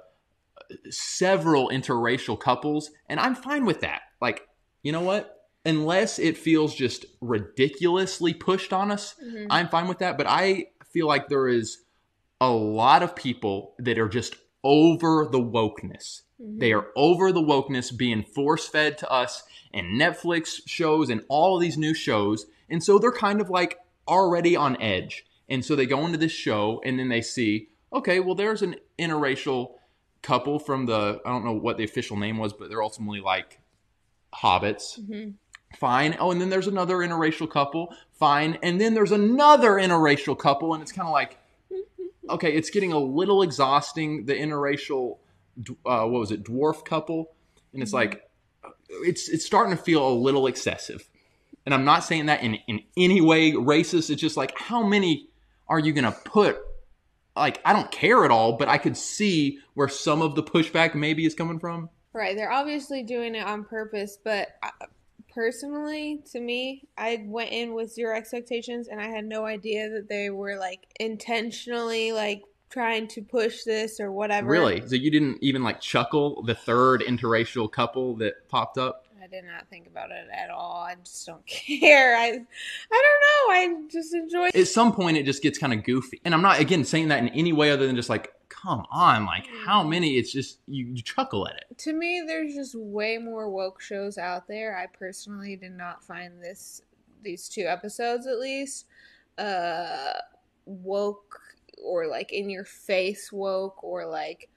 several interracial couples, and I'm fine with that. Like, you know what? Unless it feels just ridiculously pushed on us, Mhm. I'm fine with that. But I feel like there is a lot of people that are just over the wokeness. They are over the wokeness being force fed to us and Netflix shows and all of these new shows. And so they're kind of like already on edge. And so they go into this show and then they see, okay, well, there's an interracial couple from the, I don't know what the official name was, but they're ultimately like hobbits. Fine. Oh, and then there's another interracial couple. Fine. And then there's another interracial couple. And it's kind of like, okay, it's getting a little exhausting. The interracial, uh, what was it, dwarf couple, and it's like, it's it's starting to feel a little excessive. And I'm not saying that in in any way racist. It's just like, how many are you gonna put? Like, I don't care at all, but I could see where some of the pushback maybe is coming from. Right, they're obviously doing it on purpose, but uh, personally, to me, I went in with zero expectations and I had no idea that they were like intentionally like trying to push this or whatever. Really? So you didn't even like chuckle the third interracial couple that popped up? I did not think about it at all. I just don't care. I I don't know. I just enjoy At some point, it just gets kind of goofy. And I'm not again saying that in any way other than just like, come on, like how many? It's just you, you chuckle at it. to me there's just way more woke shows out there i personally did not find this these two episodes at least uh woke or like in your face woke or like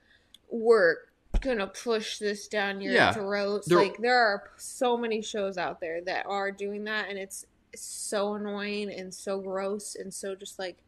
we're gonna push this down your Yeah. throats. There- like there are so many shows out there that are doing that and it's so annoying and so gross and so just like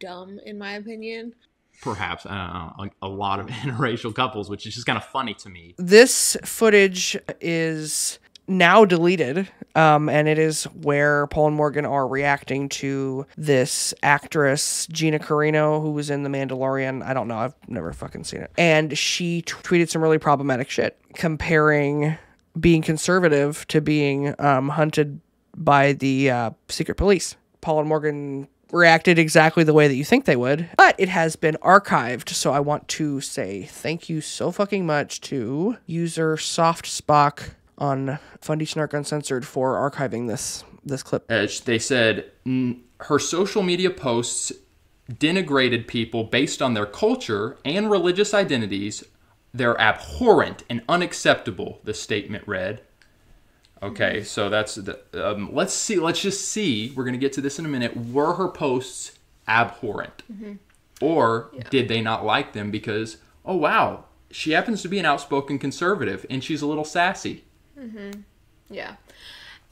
dumb in my opinion. Perhaps I don't know, like a lot of interracial couples, which is just kind of funny to me. This footage is now deleted, um, and it is where Paul and Morgan are reacting to this actress Gina Carano, who was in The Mandalorian. I don't know, I've never fucking seen it, and she tweeted some really problematic shit, comparing being conservative to being um, hunted by the uh, secret police. Paul and Morgan reacted exactly the way that you think they would, but it has been archived. So I want to say thank you so fucking much to user Soft Spock on Fundie Snark Uncensored for archiving this this clip. They said mm, her social media posts denigrated people based on their culture and religious identities. They're abhorrent and unacceptable, the statement read. Okay, so that's the. Um, let's see. Let's just see. We're gonna get to this in a minute. Were her posts abhorrent, Mhm. or did they not like them because oh wow, she happens to be an outspoken conservative and she's a little sassy. Mm-hmm. Yeah.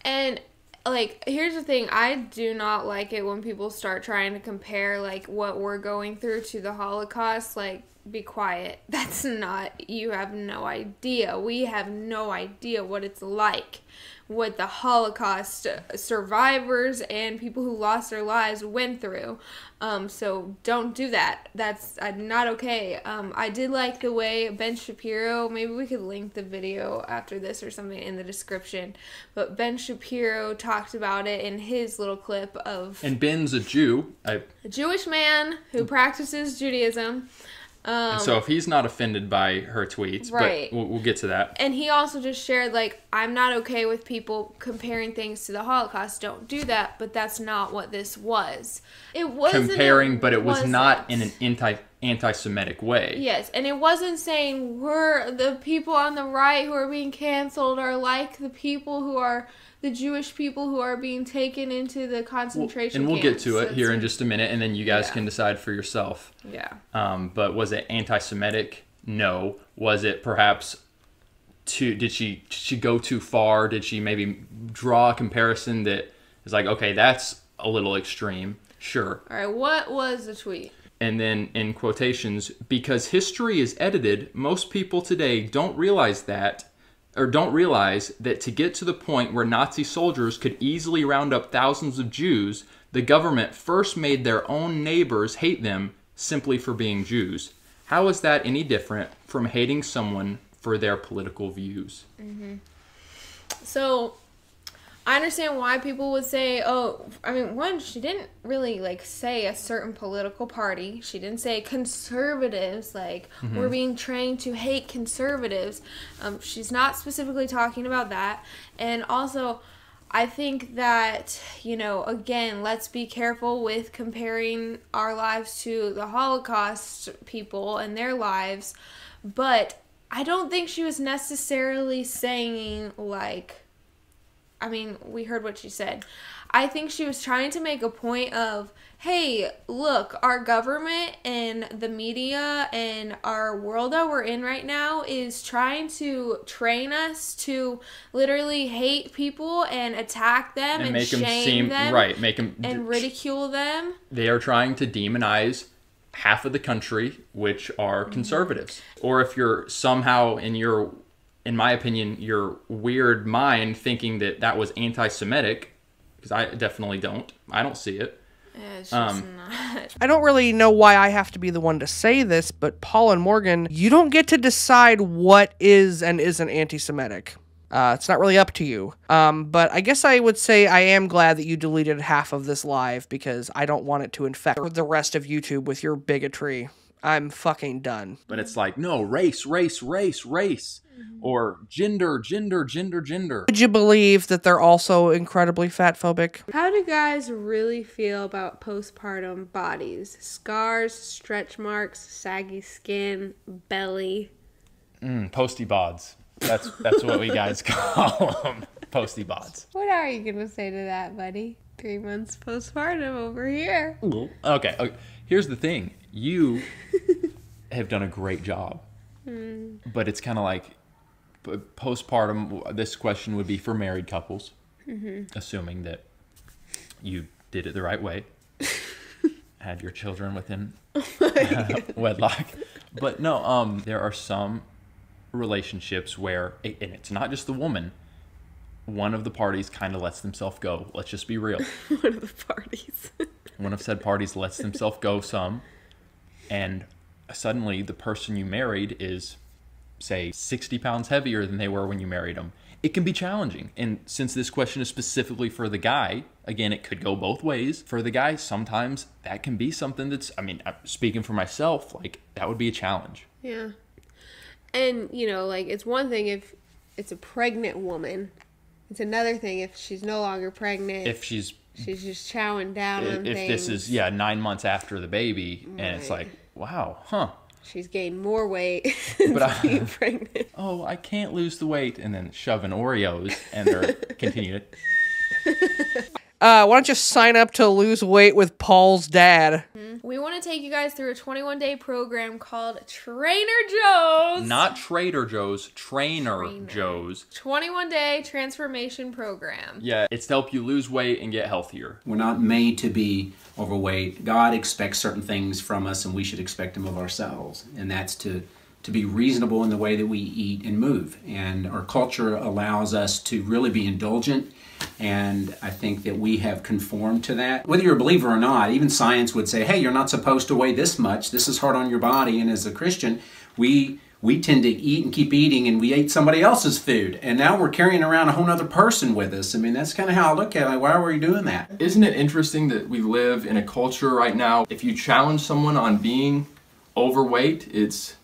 And like here's the thing, I do not like it when people start trying to compare like what we're going through to the Holocaust. Like be quiet. That's not you have no idea. We have no idea what it's like. What the Holocaust survivors and people who lost their lives went through. Um, so don't do that. That's uh, not okay. Um, I did like the way Ben Shapiro, maybe we could link the video after this or something in the description. But Ben Shapiro talked about it in his little clip of And Ben's a Jew. I, a Jewish man who practices Judaism. Um, and so if he's not offended by her tweets, Right. but we'll, we'll get to that. and he also just shared like I'm not okay with people comparing things to the Holocaust. Don't do that. But that's not what this was. It wasn't Comparing, but it was not in an anti anti-Semitic way. Yes, and it wasn't saying we're the people on the right who are being canceled are like the people who are the Jewish people who are being taken into the concentration and we'll get to it That's- here in just a minute, and then you guys Yeah. can decide for yourself. Yeah. Um, but was it anti-Semitic? No. Was it perhaps too? Did she did she go too far? Did she maybe draw a comparison that is like, okay, that's a little extreme? Sure. All right, what was the tweet? And then in quotations, because history is edited, most people today don't realize that, or don't realize that to get to the point where Nazi soldiers could easily round up thousands of Jews, the government first made their own neighbors hate them simply for being Jews. How is that any different from hating someone for their political views? hmm So, I understand why people would say, "Oh, I mean, one, she didn't really like say a certain political party. She didn't say conservatives. Like Mhm. we're being trained to hate conservatives. Um, she's not specifically talking about that. And also, I think that you know, again, let's be careful with comparing our lives to the Holocaust people and their lives. But I don't think she was necessarily saying like I mean, we heard what she said. I think she was trying to make a point of, hey, look, our government and the media and our world that we're in right now is trying to train us to literally hate people and attack them and, And make 'em shame seem- them right, make 'em- and ridicule them. they are trying to demonize half of the country which are mm-hmm. conservatives or if you're somehow in your in my opinion your weird mind thinking that that was anti-semitic because i definitely don't i don't see it It's just Um, not. I don't really know why I have to be the one to say this, but Paul and Morgan, you don't get to decide what is and isn't anti Semitic. Uh, it's not really up to you. Um, but I guess I would say I am glad that you deleted half of this live because I don't want it to infect the rest of YouTube with your bigotry. I'm fucking done. but it's like no race race race race or gender gender gender gender Would you believe that they're also incredibly fat phobic? How do you guys really feel about postpartum bodies? Scars, stretch marks, saggy skin, belly. mm, posty bods that's that's what we guys call them posty bods What are you gonna say to that, buddy? Three months postpartum over here. Okay, okay. Here's the thing. You have done a great job. Mm. But it's kind of like p- postpartum. This question would be for married couples, Mhm. assuming that you did it the right way, had your children within wedlock. But no, um, there are some relationships where, and it's not just the woman. One of the parties kind of lets themselves go. Let's just be real. One of the parties. One of said parties lets themselves go some, and suddenly the person you married is, say, 60 pounds heavier than they were when you married them. It can be challenging. And since this question is specifically for the guy, again, it could go both ways. For the guy, sometimes that can be something that's, I mean, speaking for myself, like that would be a challenge. Yeah. And, you know, like, it's one thing if it's a pregnant woman, it's another thing if she's no longer pregnant. If she's, she's just chowing down on things. if on this is, yeah, nine months after the baby, and it's like, wow, huh. She's gained more weight But I- being pregnant. oh, I can't lose the weight, and then shoving Oreos, and they're continuing it. Uh, why don't you sign up to lose weight with Paul's dad? We want to take you guys through a 21 day program called Trainer Joe's. Not Trader Joe's, Trainer, Joe's. 21 day transformation program. Yeah, it's to help you lose weight and get healthier. We're not made to be overweight. God expects certain things from us, and we should expect them of ourselves. And that's to to be reasonable in the way that we eat and move. And our culture allows us to really be indulgent. And I think that we have conformed to that. Whether you're a believer or not, even science would say, hey, you're not supposed to weigh this much. This is hard on your body. And as a Christian, we we tend to eat and keep eating and we ate somebody else's food. And now we're carrying around a whole other person with us. I mean, that's kind of how I look at it. Like, why are we doing that? Isn't it interesting that we live in a culture right now? If you challenge someone on being overweight, it's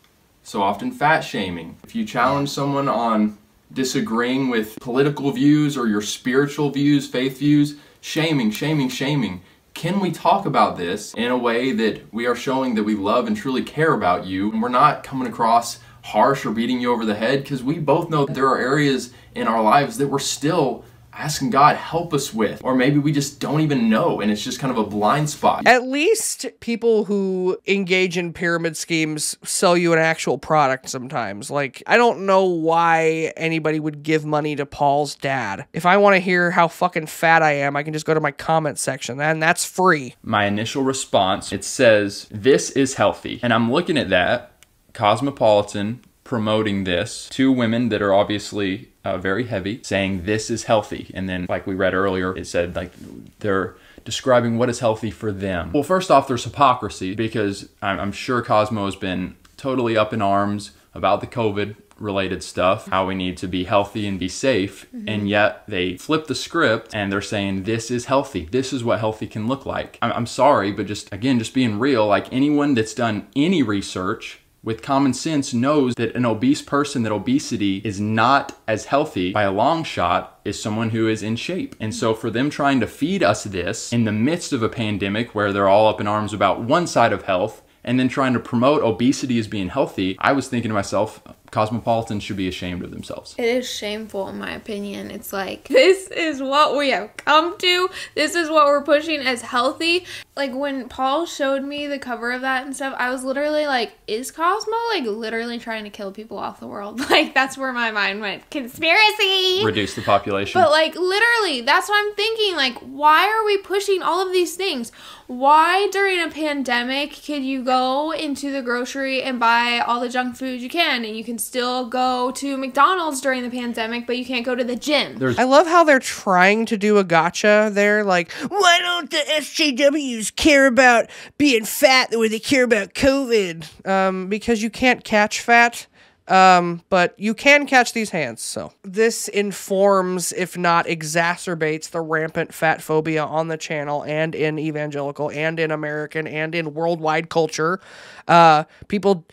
so often fat shaming. If you challenge someone on disagreeing with political views or your spiritual views, faith views, shaming, shaming, shaming. Can we talk about this in a way that we are showing that we love and truly care about you and we're not coming across harsh or beating you over the head? Because we both know there are areas in our lives that we're still asking God help us with, or maybe we just don't even know and it's just kind of a blind spot. At least people who engage in pyramid schemes sell you an actual product sometimes. Like, I don't know why anybody would give money to Paul's dad. If I want to hear how fucking fat I am, I can just go to my comment section, and that's free. My initial response, it says, This is healthy. And I'm looking at that, Cosmopolitan promoting this to women that are obviously uh, very heavy, saying this is healthy. And then, like we read earlier, it said like they're describing what is healthy for them. Well, first off, there's hypocrisy because I'm, I'm sure Cosmo has been totally up in arms about the COVID related stuff, how we need to be healthy and be safe. And yet they flip the script and they're saying, this is healthy. This is what healthy can look like. I'm, I'm sorry, but just again, just being real, like anyone that's done any research with common sense knows that an obese person that obesity is not as healthy by a long shot as someone who is in shape. And so for them trying to feed us this in the midst of a pandemic where they're all up in arms about one side of health and then trying to promote obesity as being healthy, I was thinking to myself, cosmopolitans should be ashamed of themselves. It is shameful, in my opinion. It's like, this is what we have come to. This is what we're pushing as healthy. Like, when Paul showed me the cover of that and stuff, I was literally like, is Cosmo, like, literally trying to kill people off the world? Like, that's where my mind went. Conspiracy! Reduce the population. But like literally, that's what I'm thinking. Like, why are we pushing all of these things? Why during a pandemic can you go into the grocery and buy all the junk food you can and you can still go to McDonald's during the pandemic, but you can't go to the gym? I love how they're trying to do a gotcha there. Like, why don't the SJWs care about being fat the way they care about COVID? Um, because you can't catch fat. Um, but you can catch these hands, so. This informs, if not exacerbates, the rampant fat phobia on the channel and in evangelical and in American and in worldwide culture. Uh, people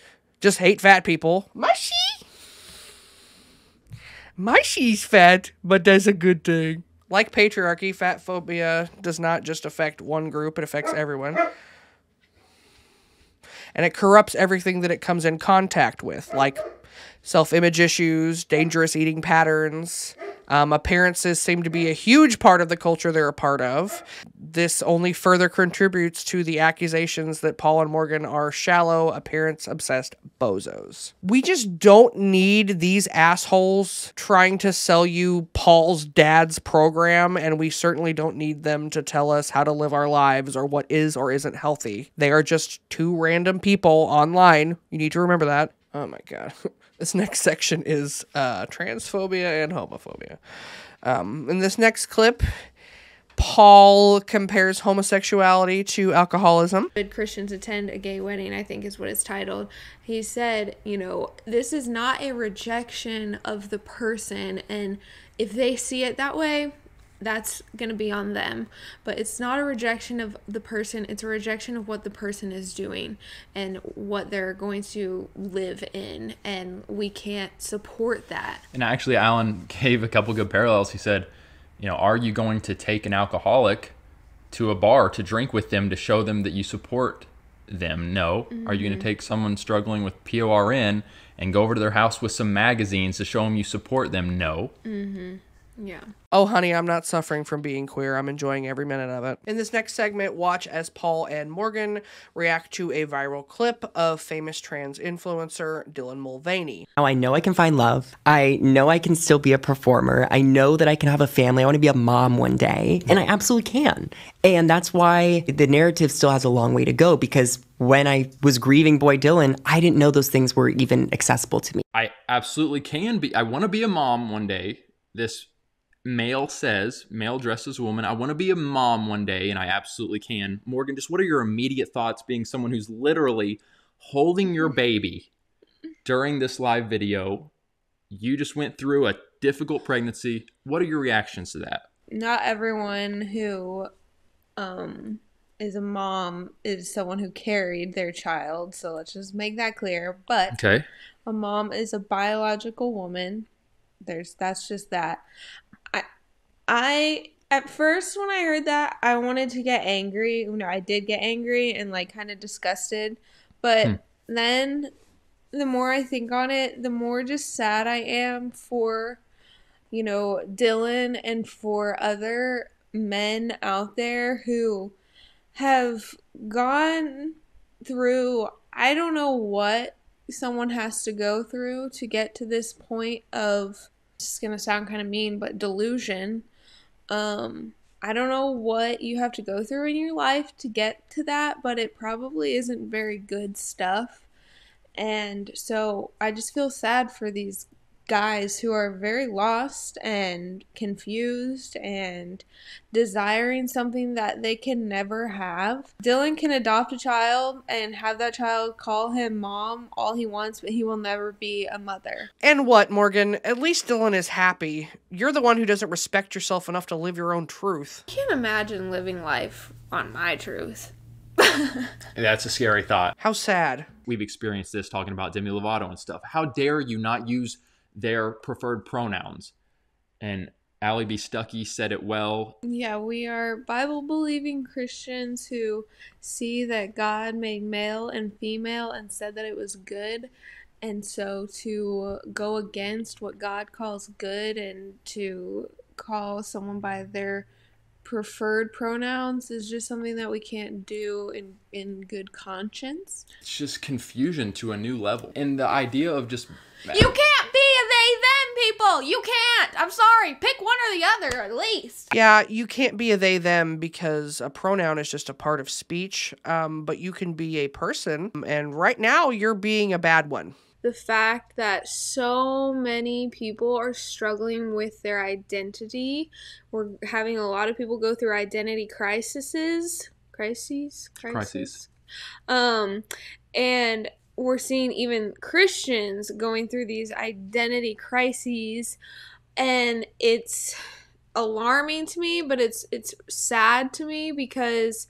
just hate fat people. Mushy! Mushy's fat, but that's a good thing. Like patriarchy, fat phobia does not just affect one group, it affects everyone. And it corrupts everything that it comes in contact with, like self image issues, dangerous eating patterns, Um, appearances seem to be a huge part of the culture they're a part of. This only further contributes to the accusations that Paul and Morgan are shallow, appearance obsessed bozos. We just don't need these assholes trying to sell you Paul's dad's program, and we certainly don't need them to tell us how to live our lives or what is or isn't healthy. They are just two random people online. You need to remember that. Oh my god. This next section is uh, transphobia and homophobia. Um, in this next clip, Paul compares homosexuality to alcoholism. Did Christians attend a gay wedding? I think is what it's titled. He said, you know, this is not a rejection of the person, and if they see it that way, that's going to be on them. But it's not a rejection of the person, it's a rejection of what the person is doing and what they're going to live in. And we can't support that. And actually, Alan gave a couple good parallels. He said, you know, are you going to take an alcoholic to a bar to drink with them to show them that you support them? No. Are you going to take someone struggling with PORN and go over to their house with some magazines to show them you support them? No. Mm-hmm. Yeah. Oh, honey, I'm not suffering from being queer. I'm enjoying every minute of it. In this next segment, watch as Paul and Morgan react to a viral clip of famous trans influencer Dylan Mulvaney. Now I know I can find love. I know I can still be a performer. I know that I can have a family. I want to be a mom one day. And I absolutely can. And that's why the narrative still has a long way to go because when I was grieving boy Dylan, I didn't know those things were even accessible to me. I absolutely can be. I want to be a mom one day. This male says, male dresses woman, I want to be a mom one day, and I absolutely can. Morgan, just what are your immediate thoughts being someone who's literally holding your baby during this live video? You just went through a difficult pregnancy. What are your reactions to that? Not everyone who um is a mom is someone who carried their child. So let's just make that clear. But Okay. a mom is a biological woman. There's that's just that. I at first when I heard that, I wanted to get angry. You know, I did get angry and like kind of disgusted. But Hmm. then the more I think on it, the more just sad I am for you know, Dylan and for other men out there who have gone through I don't know what someone has to go through to get to this point of this is gonna sound kind of mean, but delusion. Um, I don't know what you have to go through in your life to get to that, but it probably isn't very good stuff. And so I just feel sad for these guys who are very lost and confused and desiring something that they can never have. Dylan can adopt a child and have that child call him mom all he wants, but he will never be a mother. And what, Morgan? At least Dylan is happy. You're the one who doesn't respect yourself enough to live your own truth. I can't imagine living life on my truth. That's a scary thought. How sad. We've experienced this talking about Demi Lovato and stuff. How dare you not use their preferred pronouns? And Allie B. Stuckey said it well. Yeah, we are Bible believing Christians who see that God made male and female and said that it was good. And so to go against what God calls good and to call someone by their preferred pronouns is just something that we can't do in, in good conscience. It's just confusion to a new level. And the idea of just You can't be a they them people. You can't. I'm sorry. Pick one or the other at least. Yeah, you can't be a they them because a pronoun is just a part of speech, um, but you can be a person. And right now, you're being a bad one. the fact that so many people are struggling with their identity. We're having a lot of people go through identity crises, crises, crises. Um, and we're seeing even Christians going through these identity crises, and it's alarming to me, but it's it's sad to me because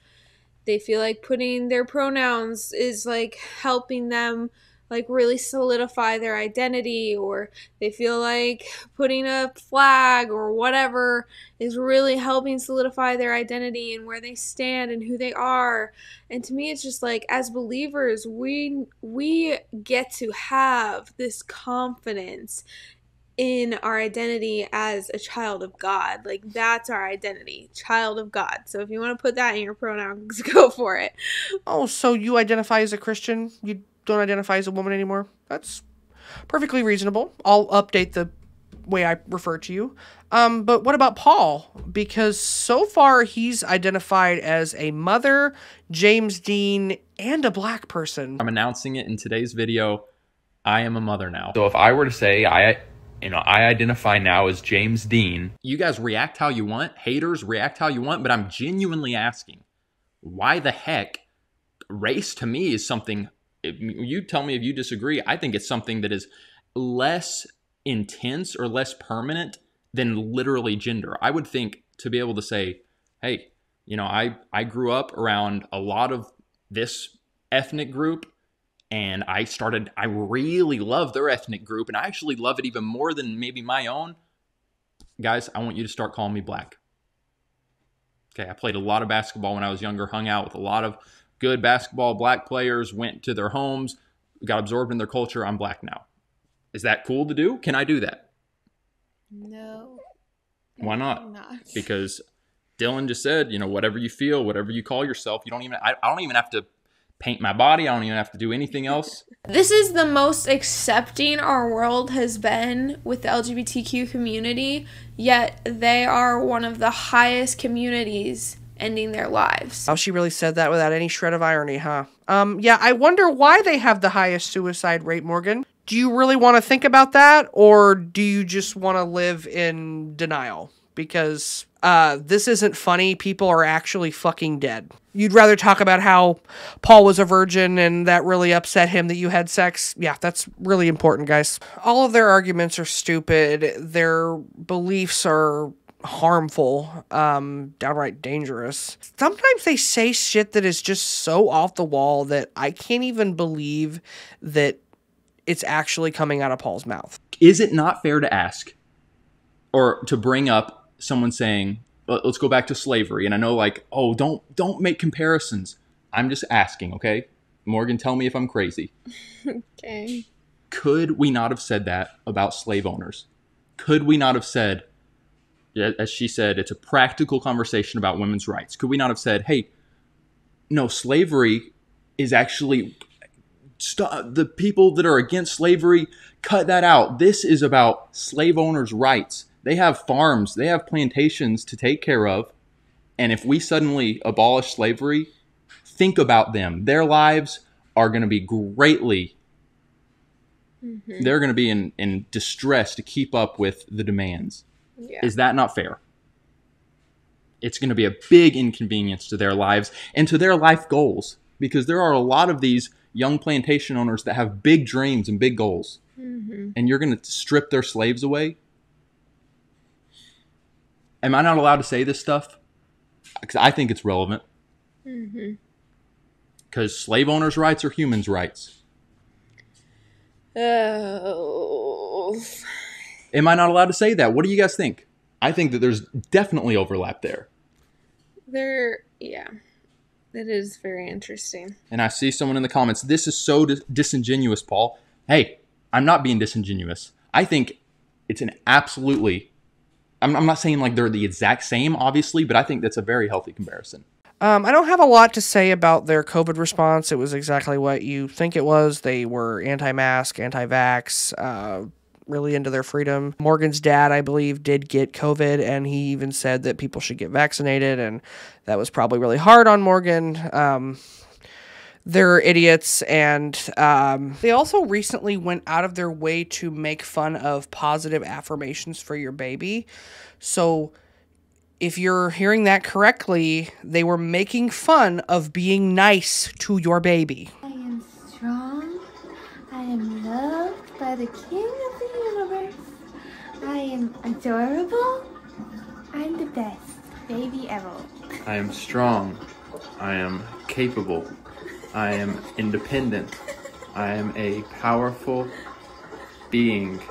they feel like putting their pronouns is like helping them like really solidify their identity or they feel like putting a flag or whatever is really helping solidify their identity and where they stand and who they are and to me it's just like as believers we we get to have this confidence in our identity as a child of God. Like that's our identity, child of God. So if you want to put that in your pronouns, go for it. Oh, so you identify as a Christian? You don't identify as a woman anymore? That's perfectly reasonable. I'll update the way I refer to you. Um, but what about Paul? Because so far he's identified as a mother, James Dean, and a black person. I'm announcing it in today's video. I am a mother now. So if I were to say I you know, I identify now as James Dean. You guys react how you want, haters react how you want, but I'm genuinely asking, why the heck race to me is something if you tell me if you disagree, I think it's something that is less intense or less permanent than literally gender. I would think to be able to say, hey, you know, I I grew up around a lot of this ethnic group and I started I really love their ethnic group and I actually love it even more than maybe my own. Guys, I want you to start calling me black. Okay, I played a lot of basketball when I was younger, hung out with a lot of good basketball black players, went to their homes, got absorbed in their culture. I'm black now. Is that cool to do? Can I do that? No. Why not? not. Because Dylan just said, you know, whatever you feel, whatever you call yourself, you don't even I, I don't even have to paint my body. I don't even have to do anything else. This is the most accepting our world has been with the LGBTQ community, yet they are one of the highest communities ending their lives. Oh, she really said that without any shred of irony, huh? Um, yeah, I wonder why they have the highest suicide rate, Morgan. Do you really want to think about that, or do you just want to live in denial? Because uh, this isn't funny. People are actually fucking dead. You'd rather talk about how Paul was a virgin and that really upset him that you had sex. Yeah, that's really important, guys. All of their arguments are stupid. Their beliefs are harmful, um, downright dangerous. Sometimes they say shit that is just so off the wall that I can't even believe that it's actually coming out of Paul's mouth. Is it not fair to ask or to bring up someone saying, let's go back to slavery. And I know like, oh, don't don't make comparisons. I'm just asking, okay? Morgan, tell me if I'm crazy. okay. Could we not have said that about slave owners? Could we not have said, as she said, it's a practical conversation about women's rights? Could we not have said, hey, no, slavery is actually st- the people that are against slavery, cut that out. This is about slave owners' rights. They have farms, they have plantations to take care of. And if we suddenly abolish slavery, think about them. Their lives are going to be greatly, mm-hmm. they're going to be in, in distress to keep up with the demands. Yeah. Is that not fair? It's going to be a big inconvenience to their lives and to their life goals because there are a lot of these young plantation owners that have big dreams and big goals. Mm-hmm. And you're going to strip their slaves away? Am I not allowed to say this stuff? Because I think it's relevant. Because mm-hmm. slave owners' rights are humans' rights. Oh. Am I not allowed to say that? What do you guys think? I think that there's definitely overlap there. There, yeah. It is very interesting. And I see someone in the comments, this is so dis- disingenuous, Paul. Hey, I'm not being disingenuous. I think it's an absolutely, I'm, I'm not saying like they're the exact same, obviously, but I think that's a very healthy comparison. Um, I don't have a lot to say about their COVID response. It was exactly what you think it was. They were anti mask, anti vax, uh, really into their freedom. Morgan's dad, I believe, did get COVID, and he even said that people should get vaccinated, and that was probably really hard on Morgan. Um, they're idiots, and um, they also recently went out of their way to make fun of positive affirmations for your baby. So, if you're hearing that correctly, they were making fun of being nice to your baby. I am strong. I am loved by the King. I am adorable. I'm the best baby ever. I am strong. I am capable. I am independent. I am a powerful being.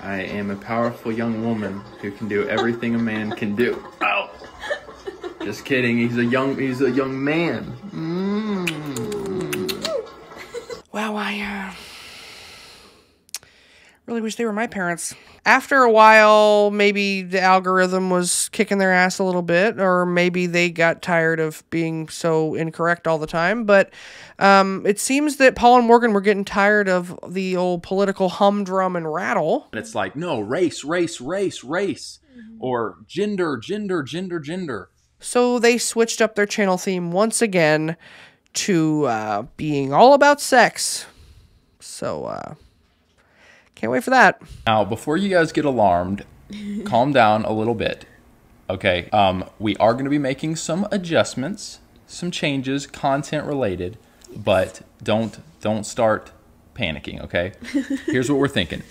I am a powerful young woman who can do everything a man can do. Ow! Just kidding. He's a young. He's a young man. Mm. Well, I uh, really wish they were my parents. After a while, maybe the algorithm was kicking their ass a little bit, or maybe they got tired of being so incorrect all the time. But um, it seems that Paul and Morgan were getting tired of the old political humdrum and rattle. And it's like, no, race, race, race, race, or gender, gender, gender, gender. So they switched up their channel theme once again to uh, being all about sex. So, uh, can't wait for that. Now, before you guys get alarmed, calm down a little bit. Okay, um, we are going to be making some adjustments, some changes, content related, but don't don't start panicking. Okay, here's what we're thinking.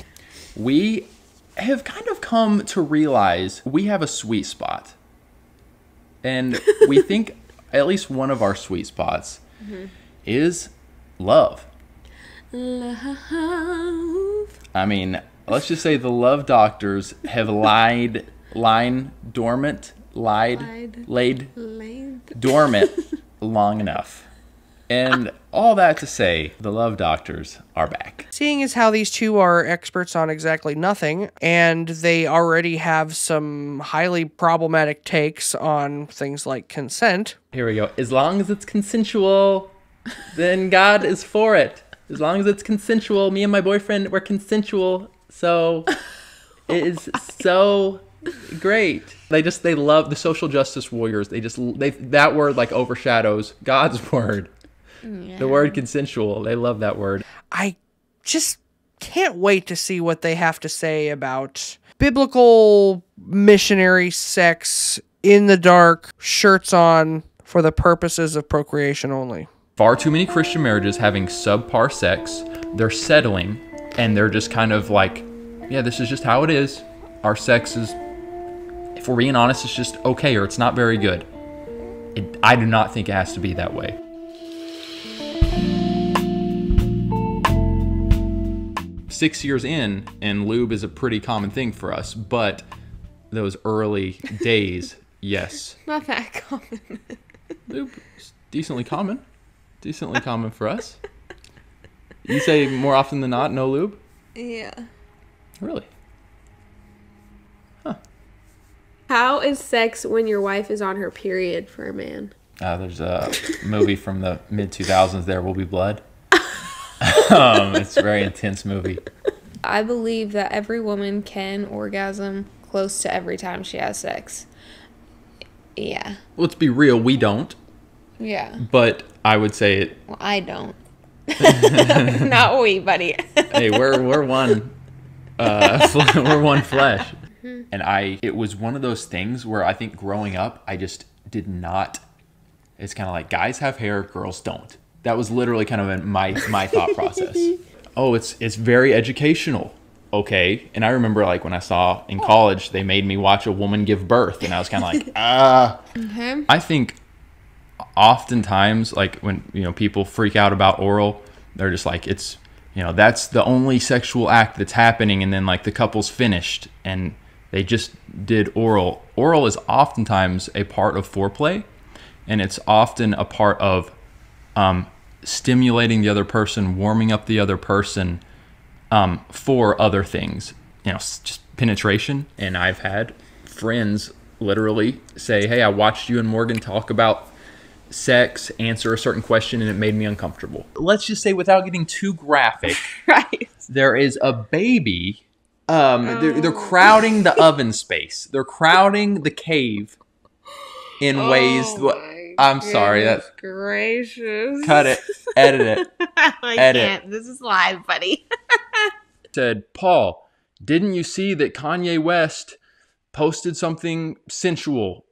We have kind of come to realize we have a sweet spot, and we think at least one of our sweet spots Mhm. is love. Love. I mean, let's just say the love doctors have lied, line dormant, lied, Lied. laid Laid. dormant long enough. And all that to say, the love doctors are back. Seeing as how these two are experts on exactly nothing, and they already have some highly problematic takes on things like consent. Here we go. As long as it's consensual, then God is for it. As long as it's consensual, me and my boyfriend were consensual, so it is so great. They just they love the social justice warriors. They just they that word like overshadows God's word. The word consensual. They love that word. I just can't wait to see what they have to say about biblical missionary sex in the dark, shirts on for the purposes of procreation only. Far too many Christian marriages having subpar sex. They're settling and they're just kind of like, yeah, this is just how it is. Our sex is, if we're being honest, it's just okay or it's not very good. It, I do not think it has to be that way. Six years in, and lube is a pretty common thing for us, but those early days, yes, Not that common. lube is decently common. Decently common for us. You say more often than not, no lube? yeah. Really? How is sex when your wife is on her period for a man? Uh, there's a movie from the mid 2000s, There Will Be Blood. um, it's a very intense movie. I believe that every woman can orgasm close to every time she has sex. Yeah. Let's be real, we don't, Yeah. but I would say it. Well, I don't. Not we, buddy. hey, we're we're one, uh, we're one flesh. And I, it was one of those things where I think growing up, I just did not. It's kind of like guys have hair, girls don't. That was literally kind of in my my thought process. Oh, it's it's very educational. Okay, and I remember like when I saw in college they made me watch a woman give birth, and I was kind of like, ah. Okay. I think oftentimes like when you know people freak out about oral they're just like it's you know that's the only sexual act that's happening and then like the couple's finished and they just did oral. Oral is oftentimes a part of foreplay and it's often a part of um, stimulating the other person warming up the other person um, for other things. You know just penetration. And i've had friends literally say hey i watched you and morgan talk about sex answer a certain question and it made me uncomfortable let's just say without getting too graphic right there is a baby um they're, they're crowding the oven space they're crowding the cave in ways i'm sorry That's gracious. cut it edit it I Edit. can't. This is live, buddy. said, Paul, didn't you see that Kanye West posted something sensual?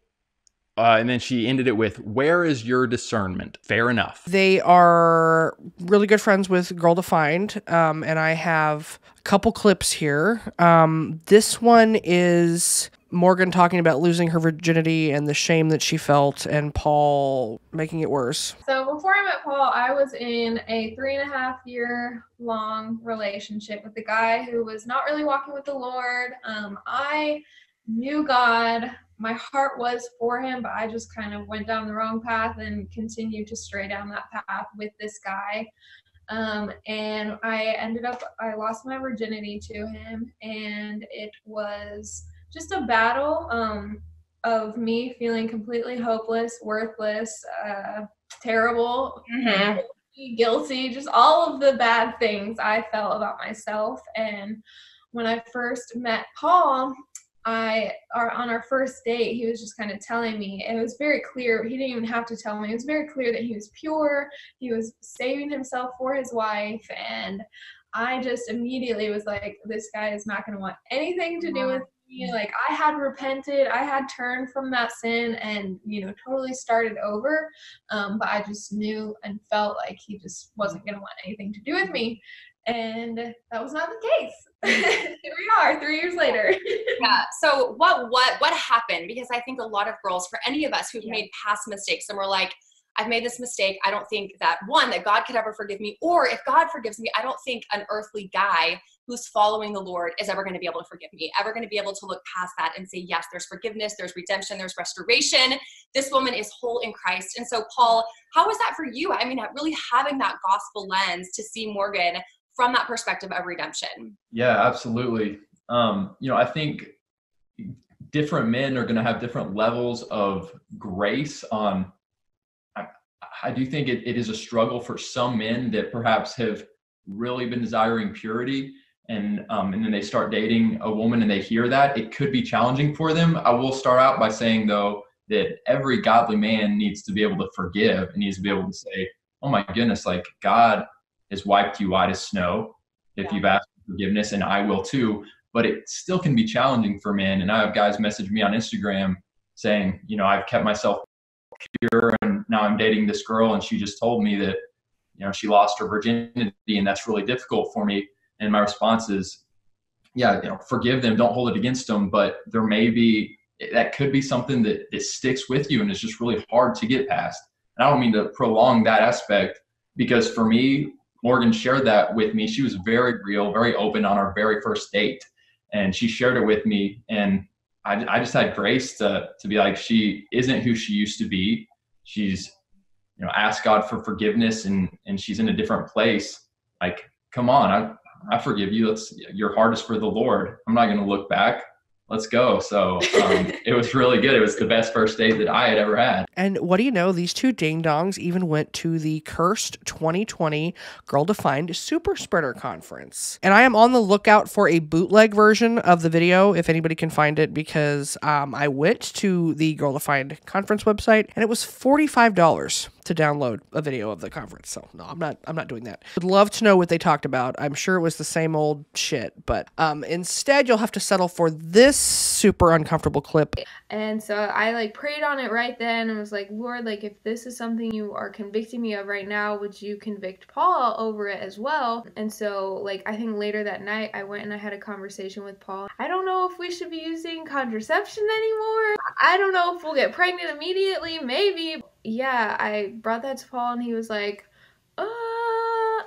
Uh, and then she ended it with, Where is your discernment? Fair enough. They are really good friends with Girl Defined, um, and I have a couple clips here. Um, this one is Morgan talking about losing her virginity and the shame that she felt, and Paul making it worse. So before I met Paul, I was in a three and a half year long relationship with a guy who was not really walking with the Lord. Um, I knew God. My heart was for him, but I just kind of went down the wrong path and continued to stray down that path with this guy. Um, and I ended up, I lost my virginity to him, and it was just a battle um, of me feeling completely hopeless, worthless, uh, terrible, Mhm. guilty, just all of the bad things I felt about myself. And when I first met Paul, I our on our first date, he was just kind of telling me. It was very clear. He didn't even have to tell me. It was very clear that he was pure. He was saving himself for his wife, and I just immediately was like, "This guy is not going to want anything to do with me." Like I had repented, I had turned from that sin, and you know, totally started over. Um, but I just knew and felt like he just wasn't going to want anything to do with me, and that was not the case. Here we are, three years later. yeah. So what what what happened? Because I think a lot of girls, for any of us who've made past mistakes, and we're like, I've made this mistake. I don't think that one that God could ever forgive me, or if God forgives me, I don't think an earthly guy who's following the Lord is ever going to be able to forgive me, ever going to be able to look past that and say, yes, there's forgiveness, there's redemption, there's restoration. This woman is whole in Christ. And so, Paul, how was that for you? I mean, really having that gospel lens to see Morgan from that perspective of redemption. Yeah, absolutely. Um, you know, I think different men are going to have different levels of grace on. I, do think it, it is a struggle for some men that perhaps have really been desiring purity and um, and then they start dating a woman and they hear that it could be challenging for them. I will start out by saying though that every godly man needs to be able to forgive and needs to be able to say, "Oh my goodness, like God has wiped you white as snow if you've asked for forgiveness, and I will too." But it still can be challenging for men. And I have guys message me on Instagram saying, you know, I've kept myself pure and now I'm dating this girl and she just told me that, you know, she lost her virginity and that's really difficult for me. And my response is, yeah, you know, forgive them, don't hold it against them. But there may be that could be something that, that sticks with you and it's just really hard to get past. And I don't mean to prolong that aspect because for me, Morgan shared that with me. She was very real, very open on our very first date. And she shared it with me. And I, I just had grace to, to be like, she isn't who she used to be. She's, you know, asked God for forgiveness and, and she's in a different place. Like, come on, I, I forgive you. Let's, your heart is for the Lord. I'm not going to look back. Let's go. So um, it was really good. It was the best first date that I had ever had. And what do you know? These two ding dongs even went to the cursed 2020 Girl Defined Super Spreader Conference. And I am on the lookout for a bootleg version of the video if anybody can find it because um, I went to the Girl Defined conference website and it was $45 to download a video of the conference. So no, I'm not I'm not doing that. Would love to know what they talked about. I'm sure it was the same old shit, but um, instead you'll have to settle for this super uncomfortable clip. And so I like prayed on it right then and was like, Lord, like if this is something you are convicting me of right now, would you convict Paul over it as well? And so like I think later that night I went and I had a conversation with Paul. I don't know if we should be using contraception anymore. I don't know if we'll get pregnant immediately, maybe. Yeah, I brought that to Paul and he was like, uh,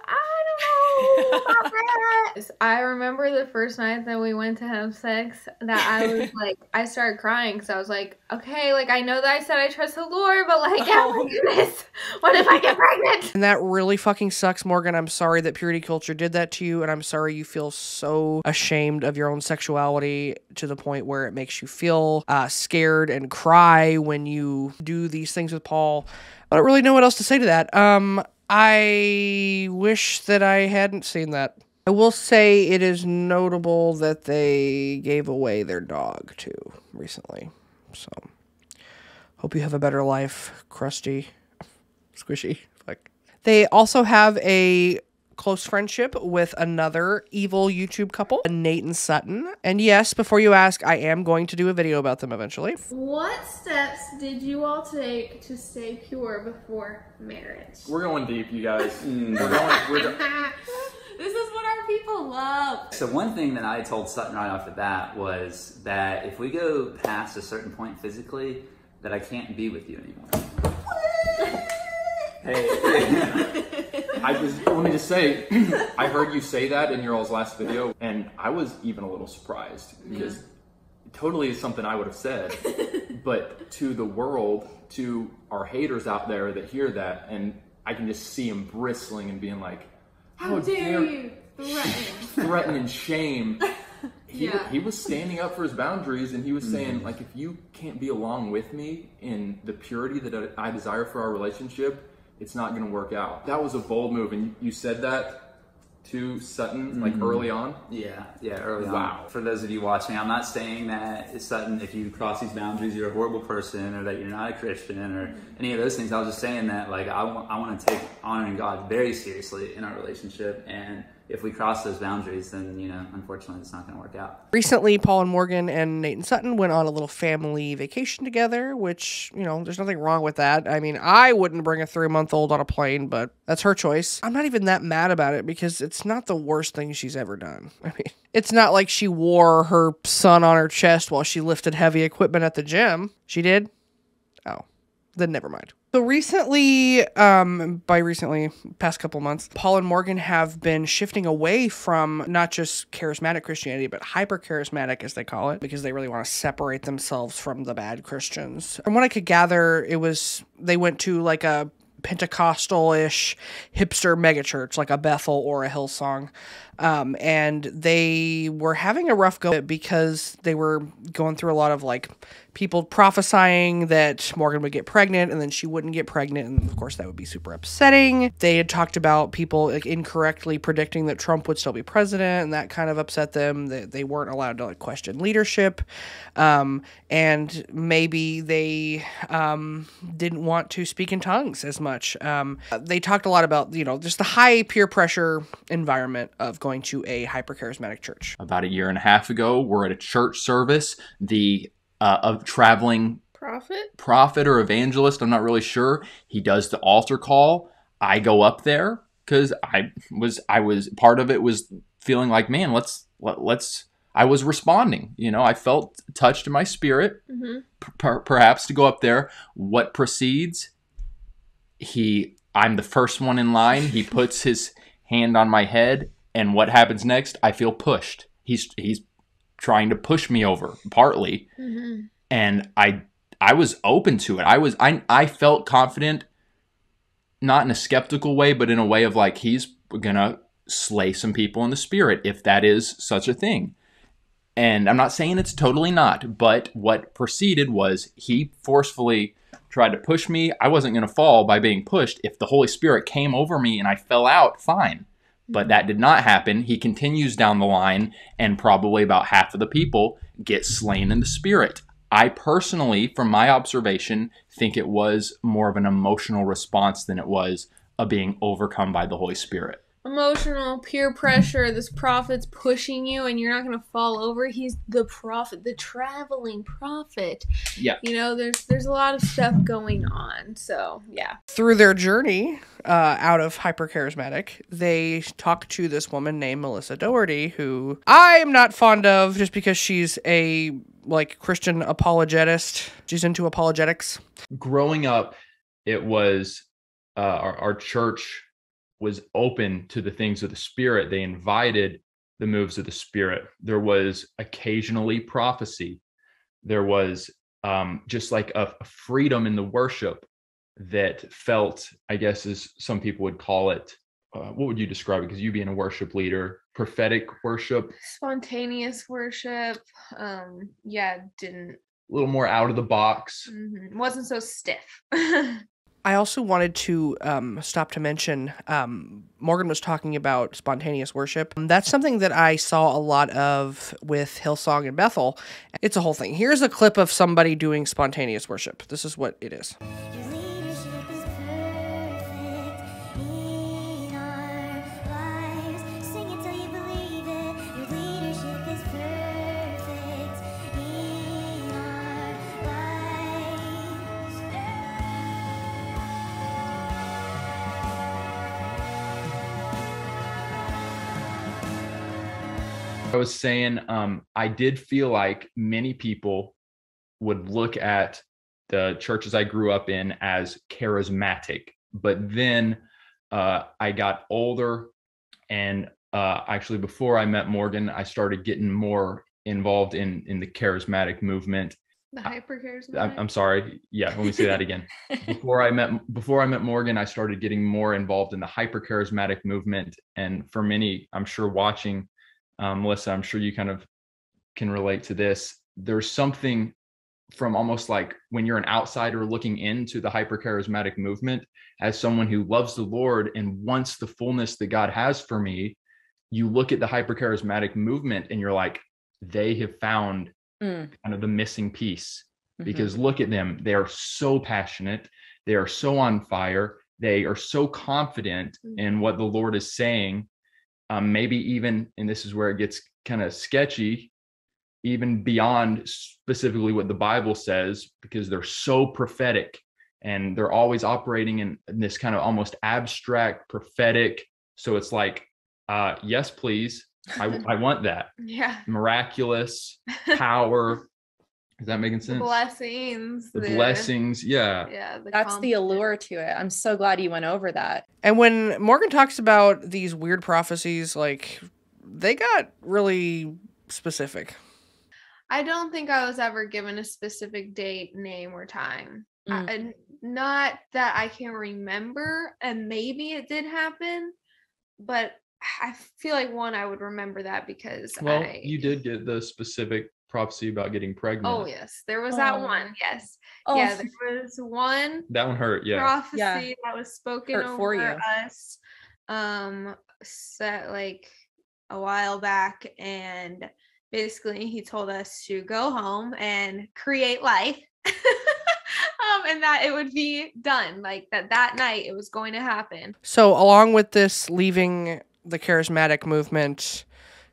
I don't know about that. I remember the first night that we went to have sex that I was like, I started crying because I was like, okay, like I know that I said I trust the Lord, but like, oh my goodness, what if I get pregnant? And that really fucking sucks, Morgan. I'm sorry that purity culture did that to you, and I'm sorry you feel so ashamed of your own sexuality to the point where it makes you feel uh, scared and cry when you do these things with Paul. I don't really know what else to say to that. Um, I wish that I hadn't seen that. I will say it is notable that they gave away their dog too recently. So, hope you have a better life, Krusty, Squishy. Fuck. They also have a close friendship with another evil YouTube couple, Nate and Sutton. And yes, before you ask, I am going to do a video about them eventually. What steps did you all take to stay pure before marriage? We're going deep, you guys. Mm, we're going. We're go- this is what our people love. So one thing that I told Sutton right off the bat was that if we go past a certain point physically, that I can't be with you anymore. Hey, I was. Let me just say, I heard you say that in your all's last video, and I was even a little surprised because it totally is something I would have said. but to the world, to our haters out there that hear that, and I can just see them bristling and being like, How dare you threaten? threaten and shame. He, Yeah. he was standing up for his boundaries and he was saying Mhm. like if you can't be along with me in the purity that I I desire for our relationship it's not going to work out that was a bold move and you, said that to sutton like Mhm. early on Yeah, yeah, early on. Wow. For those of you watching, I'm not saying that Sutton, if you cross these boundaries, you're a horrible person or that you're not a Christian or any of those things. I was just saying that, like, I want, I want to take honoring God very seriously in our relationship. And if we cross those boundaries, then, you know, unfortunately, it's not going to work out. Recently, Paul and Morgan and Nate and Sutton went on a little family vacation together, which, you know, there's nothing wrong with that. I mean, I wouldn't bring a three month old on a plane, but that's her choice. I'm not even that mad about it because it's not the worst thing she's ever done. I mean, it's not like she wore her son on her chest while she lifted heavy equipment at the gym. She did? Oh, then never mind. So recently, um, by recently, past couple months, Paul and Morgan have been shifting away from not just charismatic Christianity, but hyper charismatic, as they call it, because they really want to separate themselves from the bad Christians. From what I could gather, it was they went to like a Pentecostal ish hipster megachurch, like a Bethel or a Hillsong. Um, and they were having a rough go because they were going through a lot of like people prophesying that Morgan would get pregnant and then she wouldn't get pregnant. And of course, that would be super upsetting. They had talked about people like incorrectly predicting that Trump would still be president, and that kind of upset them. That they weren't allowed to like question leadership. Um, and maybe they um, didn't want to speak in tongues as much. Um, they talked a lot about, you know, just the high peer pressure environment of going to a hyper charismatic church. About a year and a half ago, we're at a church service. The uh, of traveling Prophet? prophet or evangelist, I'm not really sure. He does the altar call. I go up there because I was I was part of it was feeling like, man, let's let, let's. I was responding. You know, I felt touched in my spirit. Mm-hmm. per- perhaps to go up there. What proceeds? He, I'm the first one in line. He puts his hand on my head, and what happens next? I feel pushed. He's he's trying to push me over, partly, Mm-hmm. and I I was open to it. I was I I felt confident, not in a skeptical way, but in a way of like he's gonna slay some people in the spirit if that is such a thing. And I'm not saying it's totally not, but what proceeded was he forcefully tried to push me. I wasn't going to fall by being pushed. If the Holy Spirit came over me and I fell out, fine. But that did not happen. He continues down the line, and probably about half of the people get slain in the spirit. I personally, from my observation, think it was more of an emotional response than it was a being overcome by the Holy Spirit. Emotional peer pressure. This prophet's pushing you, and you're not gonna fall over. He's the prophet, the traveling prophet. Yeah. You know, there's there's a lot of stuff going on. So yeah. Through their journey uh, out of hyper charismatic, they talk to this woman named Melissa Dougherty, who I am not fond of just because she's a like Christian apologetist. She's into apologetics. growing up, it was uh, our, our church was open to the things of the spirit. They invited the moves of the spirit. There was occasionally prophecy. There was um, just like a, a freedom in the worship that felt, I guess, as some people would call it. Uh, what would you describe it? Because you being a worship leader, prophetic worship, Spontaneous worship. Um, yeah, didn't a little more out of the box. mhm, wasn't so stiff. I also wanted to um, stop to mention um, Morgan was talking about spontaneous worship. That's something that I saw a lot of with Hillsong and Bethel. It's a whole thing. Here's a clip of somebody doing spontaneous worship. This is what it is. Was saying, um, I did feel like many people would look at the churches I grew up in as charismatic, but then uh, I got older, and uh, actually, before I met Morgan, I started getting more involved in in the charismatic movement. The hyper charismatic. I'm, I'm sorry. Yeah, let me say that again. before I met before I met Morgan, I started getting more involved in the hyper charismatic movement, and for many, I'm sure watching, um, Melissa, I'm sure you kind of can relate to this. There's something from almost like when you're an outsider looking into the hyper charismatic movement as someone who loves the Lord and wants the fullness that God has for me. You look at the hyper charismatic movement and you're like, they have found Mm. kind of the missing piece Mhm. because look at them they are so passionate they are so on fire they are so confident in what the lord is saying um, maybe even and this is where it gets kind of sketchy even beyond specifically what the bible says because they're so prophetic and they're always operating in this kind of almost abstract prophetic so it's like uh yes please i, I want that Yeah. miraculous power. Is that making The sense? blessings. The blessings, yeah. Yeah. The That's the allure to it. I'm so glad you went over that. And when Morgan talks about these weird prophecies, like they got really specific. I don't think I was ever given a specific date, name, or time. Mm. and not that I can remember, and maybe it did happen, but I feel like one I would remember that because Well, I. you did get the specific prophecy about getting pregnant. Oh yes, there was that Oh. one. Yes, Oh. yeah, there was one That one hurt, yeah. prophecy Yeah. that was spoken Hurt over for you. us, um, set like a while back, and basically he told us to go home and create life. um, and that it would be done like that that night it was going to happen So, along with this leaving the charismatic movement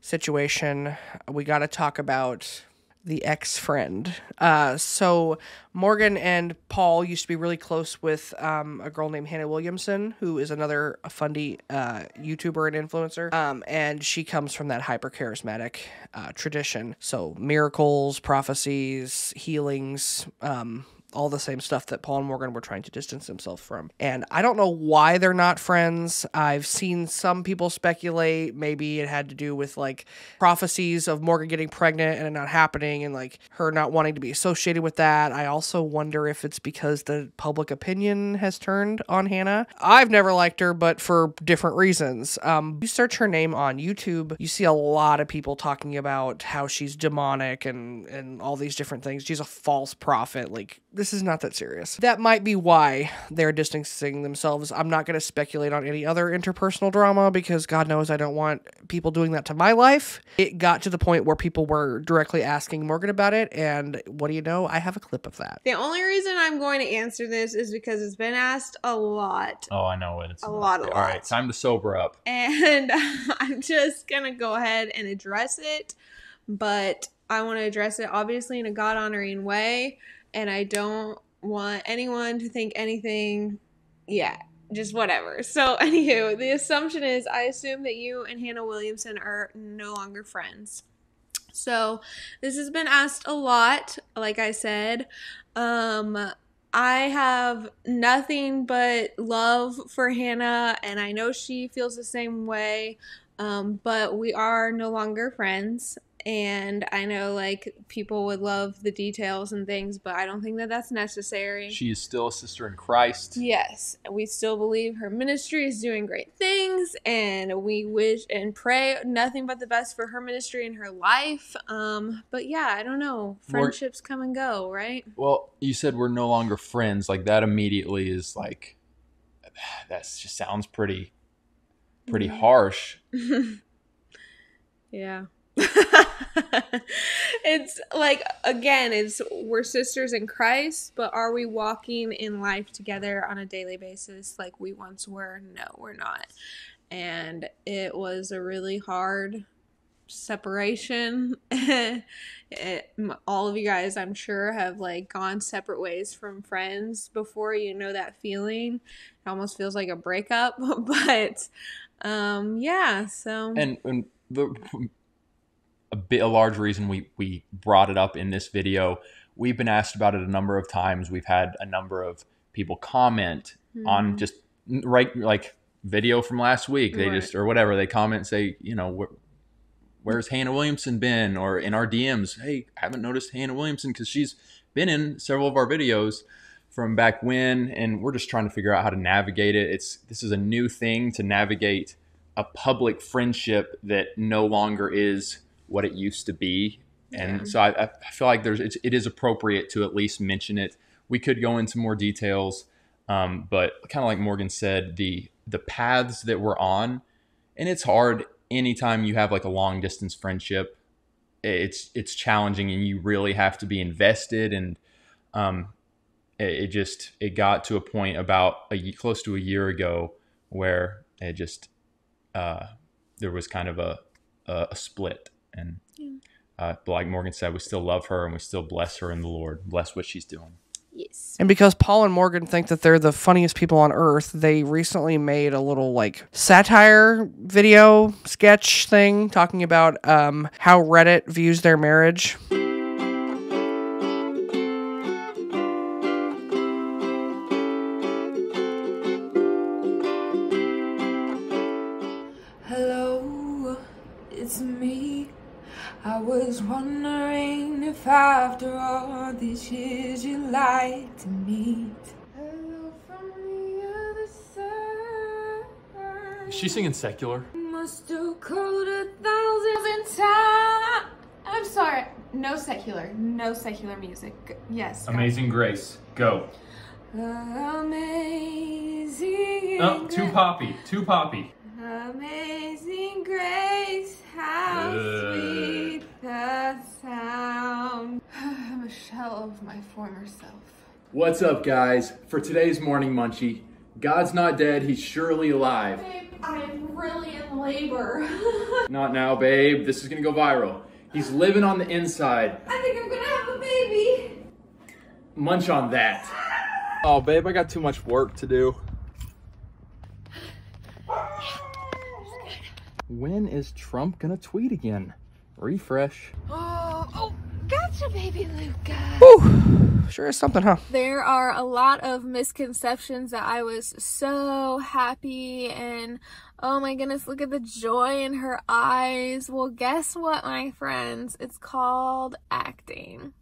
situation, we got to talk about the ex friend. Uh, so, Morgan and Paul used to be really close with um, a girl named Hannah Williamson, who is another fundy uh, YouTuber and influencer. Um, and she comes from that hyper charismatic uh, tradition. So, miracles, prophecies, healings, um, all the same stuff that Paul and Morgan were trying to distance themselves from. And I don't know why they're not friends. I've seen some people speculate maybe it had to do with like prophecies of Morgan getting pregnant and it not happening and like her not wanting to be associated with that. I also wonder if it's because the public opinion has turned on Hannah. I've never liked her, but for different reasons. Um, you search her name on YouTube, you see a lot of people talking about how she's demonic and and all these different things. She's a false prophet. Like this is not that serious. That might be why they're distancing themselves. I'm not going to speculate on any other interpersonal drama because God knows I don't want people doing that to my life. It got to the point where people were directly asking Morgan about it, and what do you know? I have a clip of that. the only reason i'm going to answer this is because it's been asked a lot Oh, I know it. It's A lot, a All right, time to sober up. and I'm just gonna go ahead and address it, but I want to address it obviously in a God honoring way, and I don't want anyone to think anything. Yeah, just whatever. So, anywho, the assumption is I assume that you and Hannah Williamson are no longer friends. So, this has been asked a lot, like I said. Um, I have nothing but love for Hannah, and I know she feels the same way. Um, but we are no longer friends, and I know like people would love the details and things, but I don't think that that's necessary. She is still a sister in Christ. Yes, we still believe her ministry is doing great things, and we wish and pray nothing but the best for her ministry and her life. Um, but yeah, I don't know. Friendships come and go, right? Well, you said we're no longer friends. Like that immediately is like that just sounds pretty pretty Mhm. harsh. yeah. it's like again, it's we're sisters in Christ, but are we walking in life together on a daily basis like we once were? No, we're not. And it was a really hard separation. it, all of you guys, I'm sure, have like gone separate ways from friends before. You know that feeling. It almost feels like a breakup, but um, yeah. So And and the a bit a large reason we we brought it up in this video. We've been asked about it a number of times. We've had a number of people comment on Mhm. just right like video from last week. They Right. just or whatever they comment say you know where, where's Hannah Williamson been or in our DMs. Hey, I haven't noticed Hannah Williamson because she's been in several of our videos from back when, and we're just trying to figure out how to navigate it. It's this is a new thing to navigate a public friendship that no longer is what it used to be. And Yeah. so I, I feel like there's it's, it is appropriate to at least mention it. We could go into more details, um, but kind of like Morgan said, the the paths that we're on, and it's hard anytime you have like a long distance friendship. It's it's challenging, and you really have to be invested. And um, it, it just it got to a point about a close to a year ago where it just uh, there was kind of a a, a split and uh, like Morgan said, we still love her and we still bless her in the Lord, bless what she's doing. Yes. And because Paul and Morgan think that they're the funniest people on earth, they recently made a little like satire video sketch thing talking about um, how Reddit views their marriage. After all these years you'd like to meet. Hello from the other side. Is she singing secular? Must have called a thousand times. I'm sorry. No secular. No secular music. Yes. go. Amazing Grace. Go. Amazing. Oh, too poppy. Too poppy. Amazing grace, how sweet the sound. I'm a shell of my former self. What's up, guys? For today's morning munchie, God's not dead, he's surely alive. Babe, I am really in labor. Not now, babe. This is gonna go viral. He's living on the inside. I think I'm gonna have a baby. Munch on that. Oh, babe, I got too much work to do. When is Trump gonna tweet again? Refresh. Oh, oh, gotcha, baby Luca. Whew, sure is something, huh? There are a lot of misconceptions that I was so happy and oh my goodness, look at the joy in her eyes. Well, guess what, my friends? It's called acting.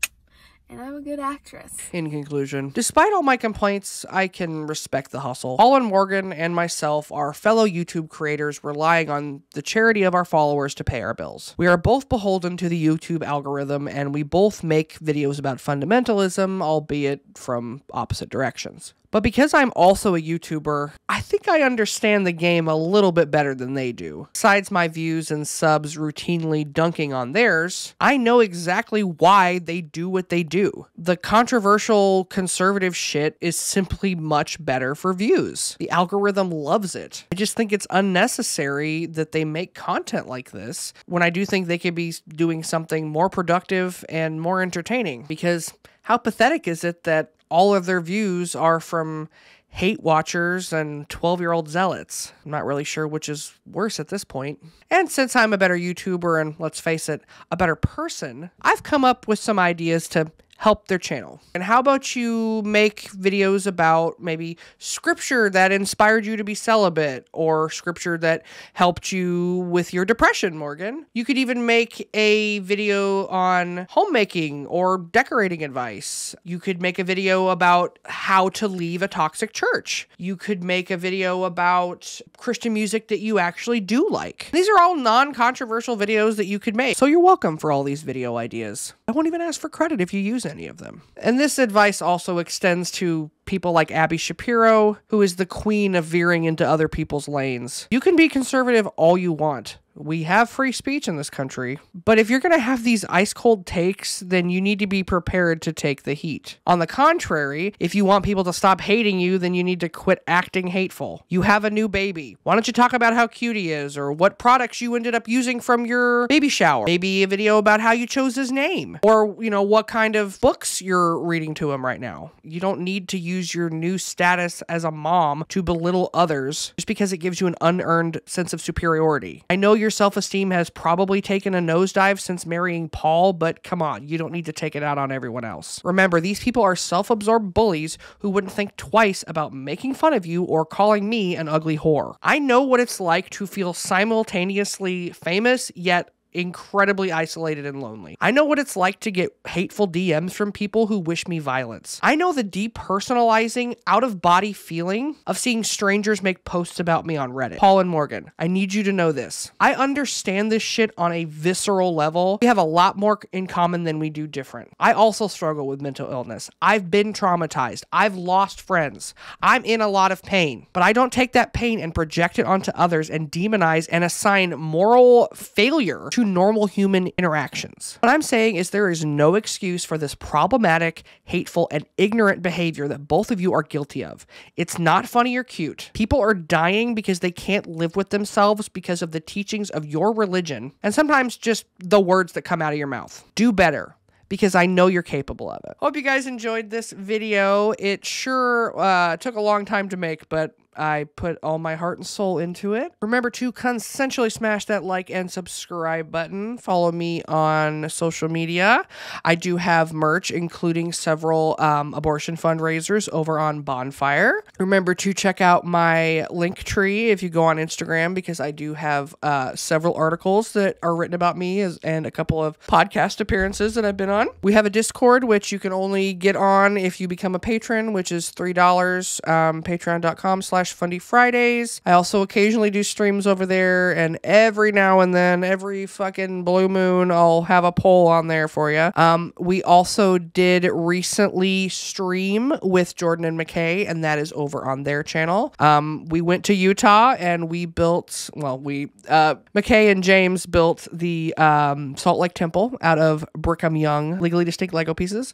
And I'm a good actress. In conclusion, despite all my complaints, I can respect the hustle. Paul Morgan and myself are fellow YouTube creators relying on the charity of our followers to pay our bills. We are both beholden to the YouTube algorithm and we both make videos about fundamentalism, albeit from opposite directions. But because I'm also a YouTuber, I think I understand the game a little bit better than they do. Besides my views and subs routinely dunking on theirs, I know exactly why they do what they do. The controversial conservative shit is simply much better for views. The algorithm loves it. I just think it's unnecessary that they make content like this when I do think they could be doing something more productive and more entertaining because how pathetic is it that all of their views are from hate watchers and 12 year old zealots. I'm not really sure which is worse at this point. And since I'm a better YouTuber and let's face it, a better person, I've come up with some ideas to help their channel. And how about you make videos about maybe scripture that inspired you to be celibate or scripture that helped you with your depression, Morgan? You could even make a video on homemaking or decorating advice. You could make a video about how to leave a toxic church. You could make a video about Christian music that you actually do like. These are all non-controversial videos that you could make. So you're welcome for all these video ideas. I won't even ask for credit if you use any of them. And this advice also extends to people like Abby Shapiro, who is the queen of veering into other people's lanes. You can be conservative all you want. We have free speech in this country, but if you're going to have these ice cold takes, then you need to be prepared to take the heat. On the contrary, if you want people to stop hating you, then you need to quit acting hateful. You have a new baby. Why don't you talk about how cute he is or what products you ended up using from your baby shower? Maybe a video about how you chose his name or, you know, what kind of books you're reading to him right now. You don't need to use your new status as a mom to belittle others just because it gives you an unearned sense of superiority. I know your self esteem has probably taken a nosedive since marrying Paul, but come on, you don't need to take it out on everyone else. Remember, these people are self absorbed bullies who wouldn't think twice about making fun of you or calling me an ugly whore. I know what it's like to feel simultaneously famous yet incredibly isolated and lonely. I know what it's like to get hateful DMs from people who wish me violence. I know the depersonalizing, out of body feeling of seeing strangers make posts about me on Reddit. Paul and Morgan, I need you to know this. I understand this shit on a visceral level. We have a lot more in common than we do different. I also struggle with mental illness. I've been traumatized. I've lost friends. I'm in a lot of pain, but I don't take that pain and project it onto others and demonize and assign moral failure to normal human interactions. What I'm saying is there is no excuse for this problematic, hateful, and ignorant behavior that both of you are guilty of. It's not funny or cute. People are dying because they can't live with themselves because of the teachings of your religion and sometimes just the words that come out of your mouth. Do better because I know you're capable of it. Hope you guys enjoyed this video. It sure uh, took a long time to make, but I put all my heart and soul into it. Remember to consensually smash that like and subscribe button. Follow me on social media. I do have merch, including several um, abortion fundraisers over on Bonfire. Remember to check out my link tree if you go on Instagram because I do have uh, several articles that are written about me as, and a couple of podcast appearances that I've been on. We have a Discord, which you can only get on if you become a patron, which is $3, um, patreon.com slash Fundie Fridays. I also occasionally do streams over there, and every now and then, every fucking blue moon, I'll have a poll on there for you. Um, we also did recently stream with Jordan and McKay, and that is over on their channel. Um, we went to Utah and we built, well, we, uh, McKay and James built the um, Salt Lake Temple out of Brigham Young legally distinct Lego pieces.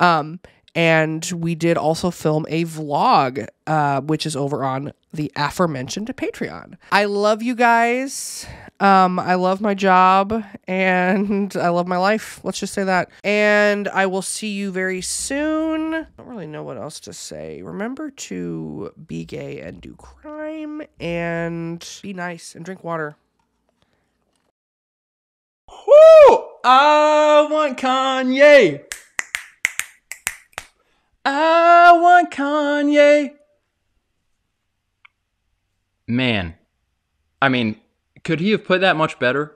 Um, and we did also film a vlog, uh, which is over on the aforementioned Patreon. I love you guys. Um, I love my job and I love my life. Let's just say that. And I will see you very soon. I don't really know what else to say. Remember to be gay and do crime and be nice and drink water. Woo! I want Kanye. I want Kanye. Man, I mean, could he have put that much better?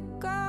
Just